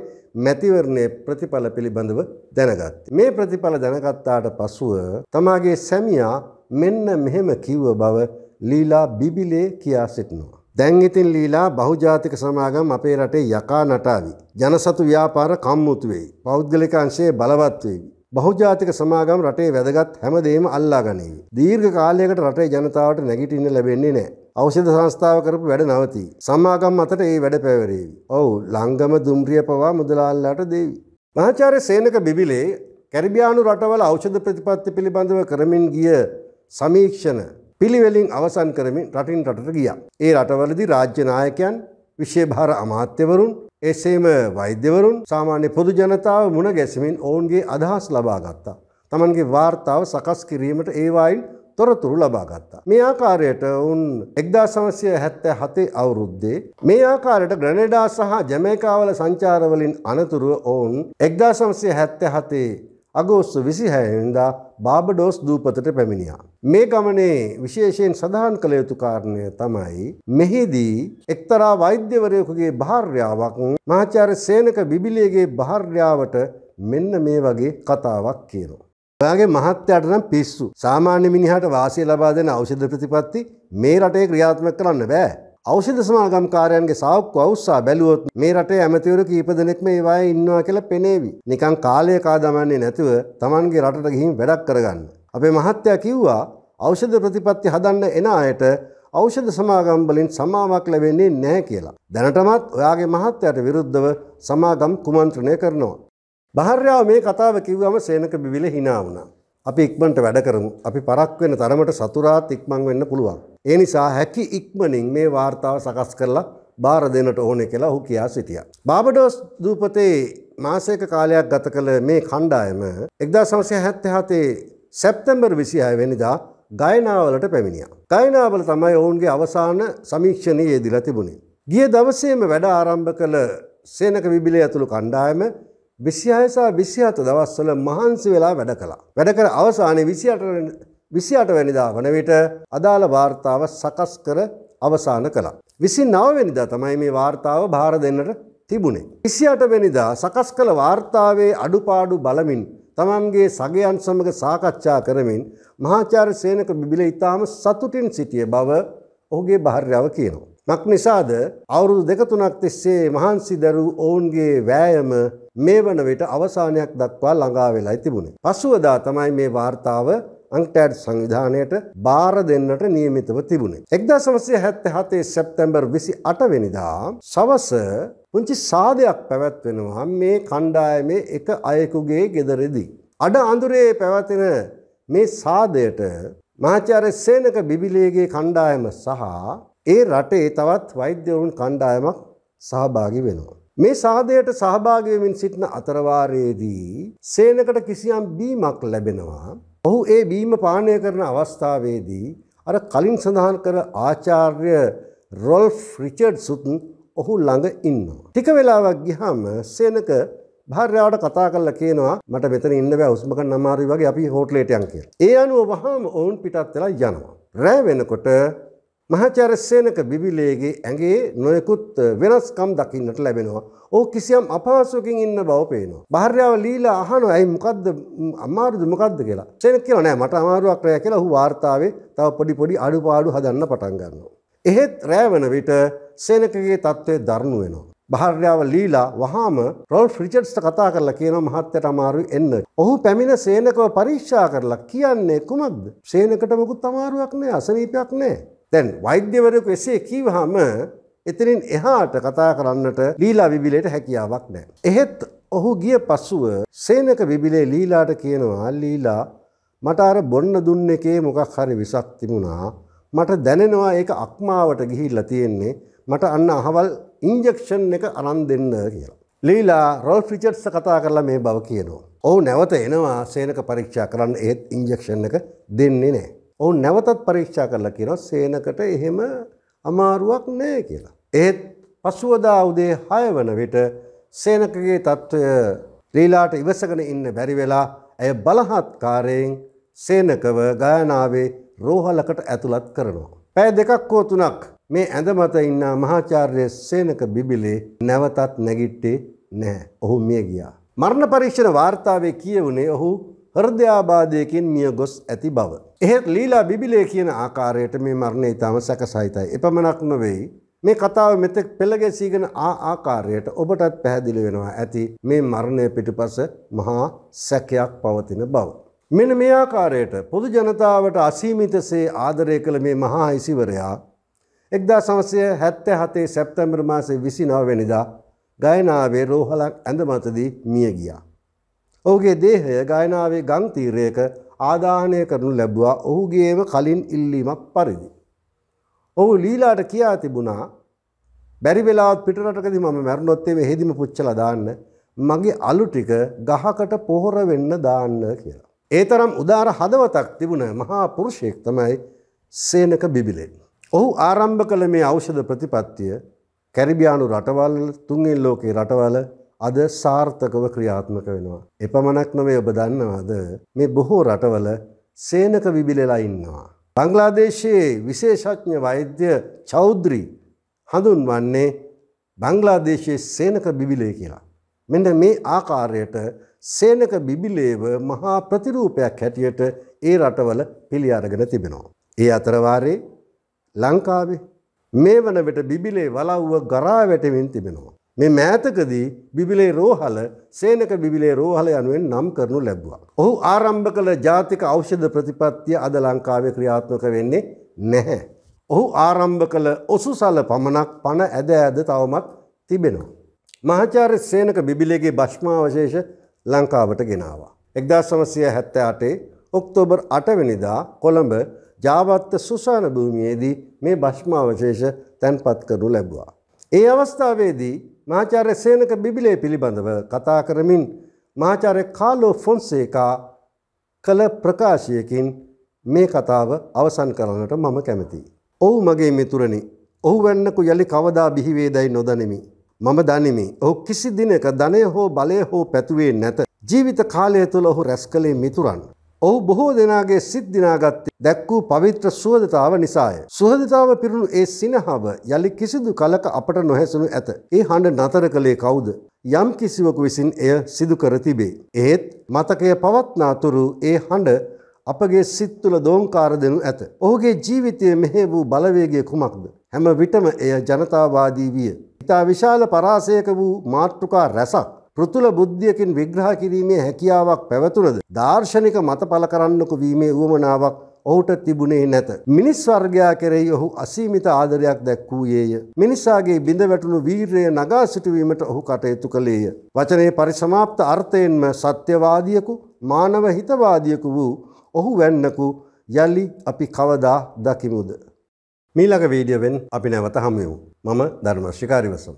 මැතිවරණයේ ප්‍රතිඵල පිළිබඳව දැනගත්. මේ ප්‍රතිඵල දැනගත්තාට පසුව තමාගේ සැමියා මෙන්න මෙහෙම කිව්ව බව ලීලා බිබිලේ කියා සිටිනවා. දැන් ඉතින් ලීලා බහුජාතික සමාගම් අපේ රටේ යකා නටාවි. ජනසතු ව්‍යාපාර කම්මුතු වෙයි. පෞද්ගලික අංශයේ බලවත් වෙයි. බහුජාතික සමාගම් රටේ වැදගත් හැමදේම අල්ලා ගනීවි. දීර්ඝ කාලයකට රටේ ජනතාවට නැගිටින්න ලැබෙන්නේ නැහැ. ඖෂධ සංස්ථාව කරපු වැඩ නවතී. සමාගම් අතට ඒ වැඩ පැවරේවි. ඔව් ලංගම දුම්රිය පවා මුදලාල්ලාට දේවි. මහාචාර්ය සේනක බිබිලේ කැරිබියානු රටවල ඖෂධ ප්‍රතිපත්ති පිළිබඳව කරමින් ගිය සමීක්ෂණ පිළිවෙලින් අවසන් කරමින් රටින් රටට ගියා. ඒ රටවලදී රාජ්‍ය නායකයන් විශේභාර අමාත්‍යවරුන් එසේම වෛද්‍යවරුන් සාමාන්‍ය පොදු ජනතාව මුණ ගැසමින් ඔවුන්ගේ අදහස් ලබා ගත්තා. තමන්ගේ වාර්තාව සකස් කිරීමට ඒවායින් තොරතුරු ලබා ගත්තා. මේ ආකාරයට උන් එක්දා සමසය හැත්තෑ හතේ අවුරුද්දේ මේ ආකාරයට ග්‍රනඩා සහ ජමේකාවල සංචාරවලින් අනතුරුව ඔවුන් එක්දා සමසය හැත්තෑ හතේ අගෝස්තු විසිහැයන්දා බාබඩෝස් දූපතට පැමිණියා. මේ ගමනේ විශේෂයෙන් සඳහන් කළ යුතු කාරණය තමයි මෙහිදී එක්තරා වෛද්‍යවරයකුගේ භාර්යාවක් මහාචාර්ය සේනක බිබිලියගේ භාර්යාවට මෙන්න මේ වගේ කතාවක් කියනවා. ඔයාගේ මහත්තයාට නම් පිස්සු. සාමාන්‍ය මිනිහට වාසිය ලබා දෙන ඖෂධ ප්‍රතිපත්ති මේ රටේ ක්‍රියාත්මක කරන්න බෑ. ඖෂධ සමාගම් කාර්යයන්ගේ සාක්කු අවුස්සා බැලුවොත් මේ රටේ ඇමතිවරු කීප දෙනෙක්ම ඒ වායේ ඉන්නවා කියලා පෙනේවි. නිකන් කාලය කාදමන්නේ නැතුව Tamanගේ රටට ගිහින් වැඩක් කරගන්න. අපේ මහත්තයා කිව්වා ඖෂධ ප්‍රතිපත්ති හදන්න එන අයට ඖෂධ සමාගම් වලින් සමාවක් ලැබෙන්නේ නැහැ කියලා. දැනටමත් ඔයාගේ මහත්තයාට විරුද්ධව සමාගම් කුමන්ත්‍රණය කරනවා. භාර්යාව මේ කතාව කිව්වම සේනක බිවිල hina වුණා. අපි ඉක්මනට වැඩ කරමු. අපි පරක් වෙන තරමට සතුරාත් ඉක්මන් වෙන්න පුළුවන්. ඒ නිසා හැකි ඉක්මනින් මේ වාර්තාව සකස් කරලා බාර දෙන්නට ඕනේ කියලා ඔහු කියා සිටියා. බාබඩෝස් දූපතේ මාසයක කාලයක් ගත කළ මේ කණ්ඩායම 1977 සැප්තැම්බර් 26 වෙනිදා ගයනාවලට පැමිණියා. ගයනාවල තමයි ඔවුන්ගේ අවසාන සමීක්ෂණය යෙදිලා තිබුණේ. ගිය දවසේම වැඩ ආරම්භ කළ සේනක විබිලේ ඇතුළු කණ්ඩායම විසිහයසා විසිහත දවස්වල මහන්සි වෙලා වැඩ කළා. වැඩ කර අවසානයේ විසියට විසියට වැනිදා වන විට අදාළ වාර්තාව සකස් කර අවසාන කළා. විසි නවවෙනිදා තමයි මේ වාර්තාව භාර දෙන්නට තිබුණේ. විසියට වෙනිදා සකස් කළ වාර්තාවේ අඩුපාඩු බලමින් තමන්ගේ සගයන් සමඟ සාකච්ඡා කරමින් මහාචාර සේනක බිබිල ඉතාම සතුටින් සිටිය බව ඔහුගේ භාර්යාව කියනවා. මක් නිසාද අවුරුදු දෙක තුනක් තිස්සේ මහන්සි දරූ ඔවුන්ගේ වෑයම මේ වන විට අවසානයක් දක්වා ළඟා වෙලා තිබුණේ. පසුවදා තමයි මේ වාර්තාව අංටෑඩ් සංවිධානයට බාර දෙන්නට නියමිතව තිබුණේ. එක්දා සමසය හැත්ත හතේ සැප්තැම්බර් විසි අටවෙනිදා සවස පුංචි සාධයක් පැවැත්වෙනවා මේ කණ්ඩායමේ එක අයෙකුගේ ගෙදරෙදී. අඩ අඳුරේ පැවැතින මේ සාදයට මහාචාර්ය සේනක බිබිලේගේ කණ්ඩායම සහ ඒ රටේ තවත් වෛද්‍යවරුන් කණ්ඩායමක් සහභාගි වෙනවා. මේ සාදයට සහභාගයමින් සිටින අතරවාරයේදී සේනකට කිසියම් බීමක් ලැබෙනවා. ඔහු ඒ බීම පානය කරන අවස්ථාවේදී අර කලින් සඳහන් කර ආචාර්ය රොල්ෆ් රිචඩ් සුතුන් ඔහු ළඟ ඉන්නවා. ටික වෙලාවක් ගිහම සේනක භාර්යාවට කතා කරලා කියනවා මට මෙතන ඉන්න බෑ උස්ම ගන්න අමාරුයි වගේ අපි හෝටලේට යන් කියලා. ඒ අනුව වහාම ඔවුන් පිටත් වෙලා යනවා. රෑ වෙනකොට මහාචාර්ය සේනක බිබිලේගේ ඇගේ නොයෙකුත් වෙනස්කම් දකින්නට ලැබෙනවා. ඕ කිසියම් අපහසුවකින් ඉන්න බව පේනවා. භාර්යාව ලීලා අහනවා ඇයි මොකද්ද අමාරුද මොකද්ද කියලා. සේනක කියනවා නෑ මට අමාරුවක් නෑ කියලා ඔහු වාර්තාවේ තව පොඩි පොඩි අඩුපාඩු හදන්න පටන් ගන්නවා. එහෙත් රෑ වෙන විට සේනකගේ තත්ත්වය දරුණු වෙනවා. භාර්යාව ලීලා වහාම රොල් ෆ්‍රිචඩ්ස්ට කතා කරලා කියනවා මහත්තයට අමාරුයි එන්න. ඔහු පැමිණ සේනකව පරීක්ෂා කරලා කියන්නේ කුමක්ද? සේනකට මොකුත් අමාරුවක් නෑ අසනීපයක් නෑ. දැන් වෛද්‍යවරයෙකු එසේ කීවහම එතනින් එහාට කතා කරන්නට ලීලා විබිලේට හැකියාවක් නැහැ. එහෙත් ඔහු ගිය පසුව සේනක විබිලේ ලීලාට කියනවා ලීලා මට අර බොන්න දුන්න එකේ මොකක් හරි විසක් තිබුණා මට දැනෙනවා ඒක අක්මාවට ගිහිල්ලා තියෙන්නේ මට අන්න අහවල් ඉන්ජෙක්ෂන් එක අරන් දෙන්න කියලා. ලීලා රොල් ෆ්‍රිචර්ඩ්ස් කතා කරලා මේ බව කියනවා. ඔහු නැවත එනවා සේනක පරීක්ෂා කරන්න ඒත් ඉන්ජෙක්ෂන් එක දෙන්නේ නැහැ. ඔහු නැවතත් පරීක්ෂා කරලා කියනවා සේනකට එහෙම අමාරුවක් නැහැ කියලා. ඒත් පසුවදා උදේ 6 වන විට සේනකගේ තත්ත්වය ලීලාට ඉවසගෙන ඉන්න බැරි වෙලා ඇය බලහත්කාරයෙන් සේනකව ගායනාවේ රෝහලකට ඇතුළත් කරනවා. පැය දෙකක් හෝ තුනක් මේ ඇඳ මත ඉන්න මහාචාර්ය සේනක බිබිලේ නැවතත් නැගිට්ටේ නැහැ. ඔහු මිය ගියා. මරණ පරීක්ෂණ වාර්තාවේ කියවුණේ ඔහු හෘදයාබාධයකින් මිය ගොස් ඇති බව. එහෙත් ලීලා බිබිලේ කියන ආකාරයට මේ මරණය ඉතාම සැකසහිතයි. එපමණක් නොවෙයි. මේ කතාව මෙතෙක් පෙළගැසීගෙන ආ ආකාරයට ඔබටත් පැහැදිලි වෙනවා ඇති මේ මරණය පිටුපස මහා සැකයක් පවතින බව. මෙන මේ ආකාරයට පොදු ජනතාවට අසීමිතසේ ආදරය කළ මේ මහා ඉසිවරයා එක්දා සමසය හැත්ත හතේ සැප්තැම්බර් මාසේ විසි නවවෙනිදා ගයනාවේ රෝහලක් ඇඳමතදී මිය ගියා. ඔහුගේ දේහය ගයනාවේ ගං තීරයක ආදාහනය කරනු ලැබුවා ඔහුගේම කලින් ඉල්ලීමක් පරිදි. ඔහු ලීලාට කියා තිබුණා බැරි වෙලාවත් පිටරටකදී මම මැරුණොත් එමේ හෙදිම පුච්චලා දාන්න මගේ අලු ටික ගහකට පොහොර වෙන්න දාන්න කියලා. ඒ තරම් උදාර හදවතක් තිබුණ මහා පුරුෂයෙක් තමයි සේනක බිබිලෙන්. ඔහු ආරම්භ කළ මේ ඖෂධ ප්‍රතිපත්තිය කැරිබියානු රටවල් තුන්ගෙන් ලෝකේ රටවල අද සාර්ථකව ක්‍රියාත්මක වෙනවා. එපමණක් නොවේ ඔබ දන්නවාද මේ බොහෝ රටවල සේනක විබිලලා ඉන්නවා. බංග්ලාදේශයේ විශේෂඥ වෛද්‍ය චෞද්‍රී හඳුන්වන්නේ බංග්ලාදේශයේ සේනක බිබිලේ කියලා. මෙන්න මේ ආකාරයට සේනක බිබිලේව මහා ප්‍රතිරූපයක් හැටියට ඒ රටවල පිළි අරගෙන තිබෙනවා. ඒ අතරවාරේ ලංකාවේ මේ වන විට බිබිලේ වලව්ව ගරා වැටෙමින් තිබෙනවා. මේ මෑතකදී බිබිලේ රෝහල සේනක බිබිලේ රෝහල යනුවෙන් නම් කරනු ලැබුවා. ඔහු ආරම්භ කළ ජාතික ඖෂධ ප්‍රතිපත්තිය අද ලංකාවේ ක්‍රියාත්මක වෙන්නේ නැහැ. ඔහු ආරම්භ කළ ඔසුසල පමණක් පණ ඇද ඇද තවමත් තිබෙනවා. මහාචාර්ය සේනක බිබිලේගේ භෂ්මාවශේෂ ලංකාවට ගෙනවා. එක්දා සමසය හැත්ත අටේ ඔක්තෝබර් අටවැනිදා කොළඹ ජාවත්ත සුසාන භූමියේදී මේ භෂ්මාවශේෂ තැන්පත් කරනු ලැබවා. ඒ අවස්ථාවේදී මාචාර්ය සේනක බිබිලේ පිළිබඳව කතා කරමින් මාචාර්ය කාලෝ ෆොන්සේකා කළ ප්‍රකාශයකින් මේ කතාව අවසන් කරන්නට මම කැමතියි. ඔහු මගේ මිතුරනි ඔහු වෙන්නකු යළි කවදා බිහිවේදැයි නොදනිමි. මම දනිමි ඔහු කිසි දිනක ධනය හෝ බලය හෝ පැතුවේ නැත. ජීවිත කාලය තුළ ඔහු රැස් කළේ මිතුරන්. ඔහු බොහෝ දෙනාගේ සිත් දිනාගත්තේ දැක් වූ පවිත්‍ර සුවදතාව නිසාය. සුහදතාව පිරුණු ඒ සිනහව යළි කිසිදු කලක අපට නොහැසුණු ඇත. ඒ හඬ නතර කළේ කවුද? යම් කිසිවකු විසින් එය සිදු කර තිබේ. එහෙත් මතකය පවත්නාතුරු ඒ හඬ අපගේ සිත් තුළ දෝංකාර දෙනු ඇත. ඔහුගේ ජීවිතය මෙහෙ වූ බලවේගය කුමක්ද? හැම විටම එය ජනතාවාදී විය. ඉතා විශාල පරාසයක වූ මාතෘකා රැසක් පෘතුල බුද්ධියකින් විග්‍රහ කිරීමේ හැකියාවක් පැවතුනද දාර්ශනික මත පල කරන්නකු වීමේ වුවමනාවක් ඔහුට තිබුණේ නැත. මිනිස් වර්ගයා කෙරෙහි ඔහු අසීමිත ආදරයක් දැක්වූයේය. මිනිසාගේ බිඳ වැටුණු වීරය නගා සිටුවීමට ඔහු කටයුතු කළේය. වචනයේ පරිසමාප්ත අර්ථයෙන්ම සත්‍යවාදියකු මානව හිතවාදියකු වූ ඔහු වැන්නකු යළි අපි කවදා දකිමුද. මීළඟ වීඩියවෙන් අපි නැවත හමුයමු. මම ධර්මශ්‍රිකාරිවසම්.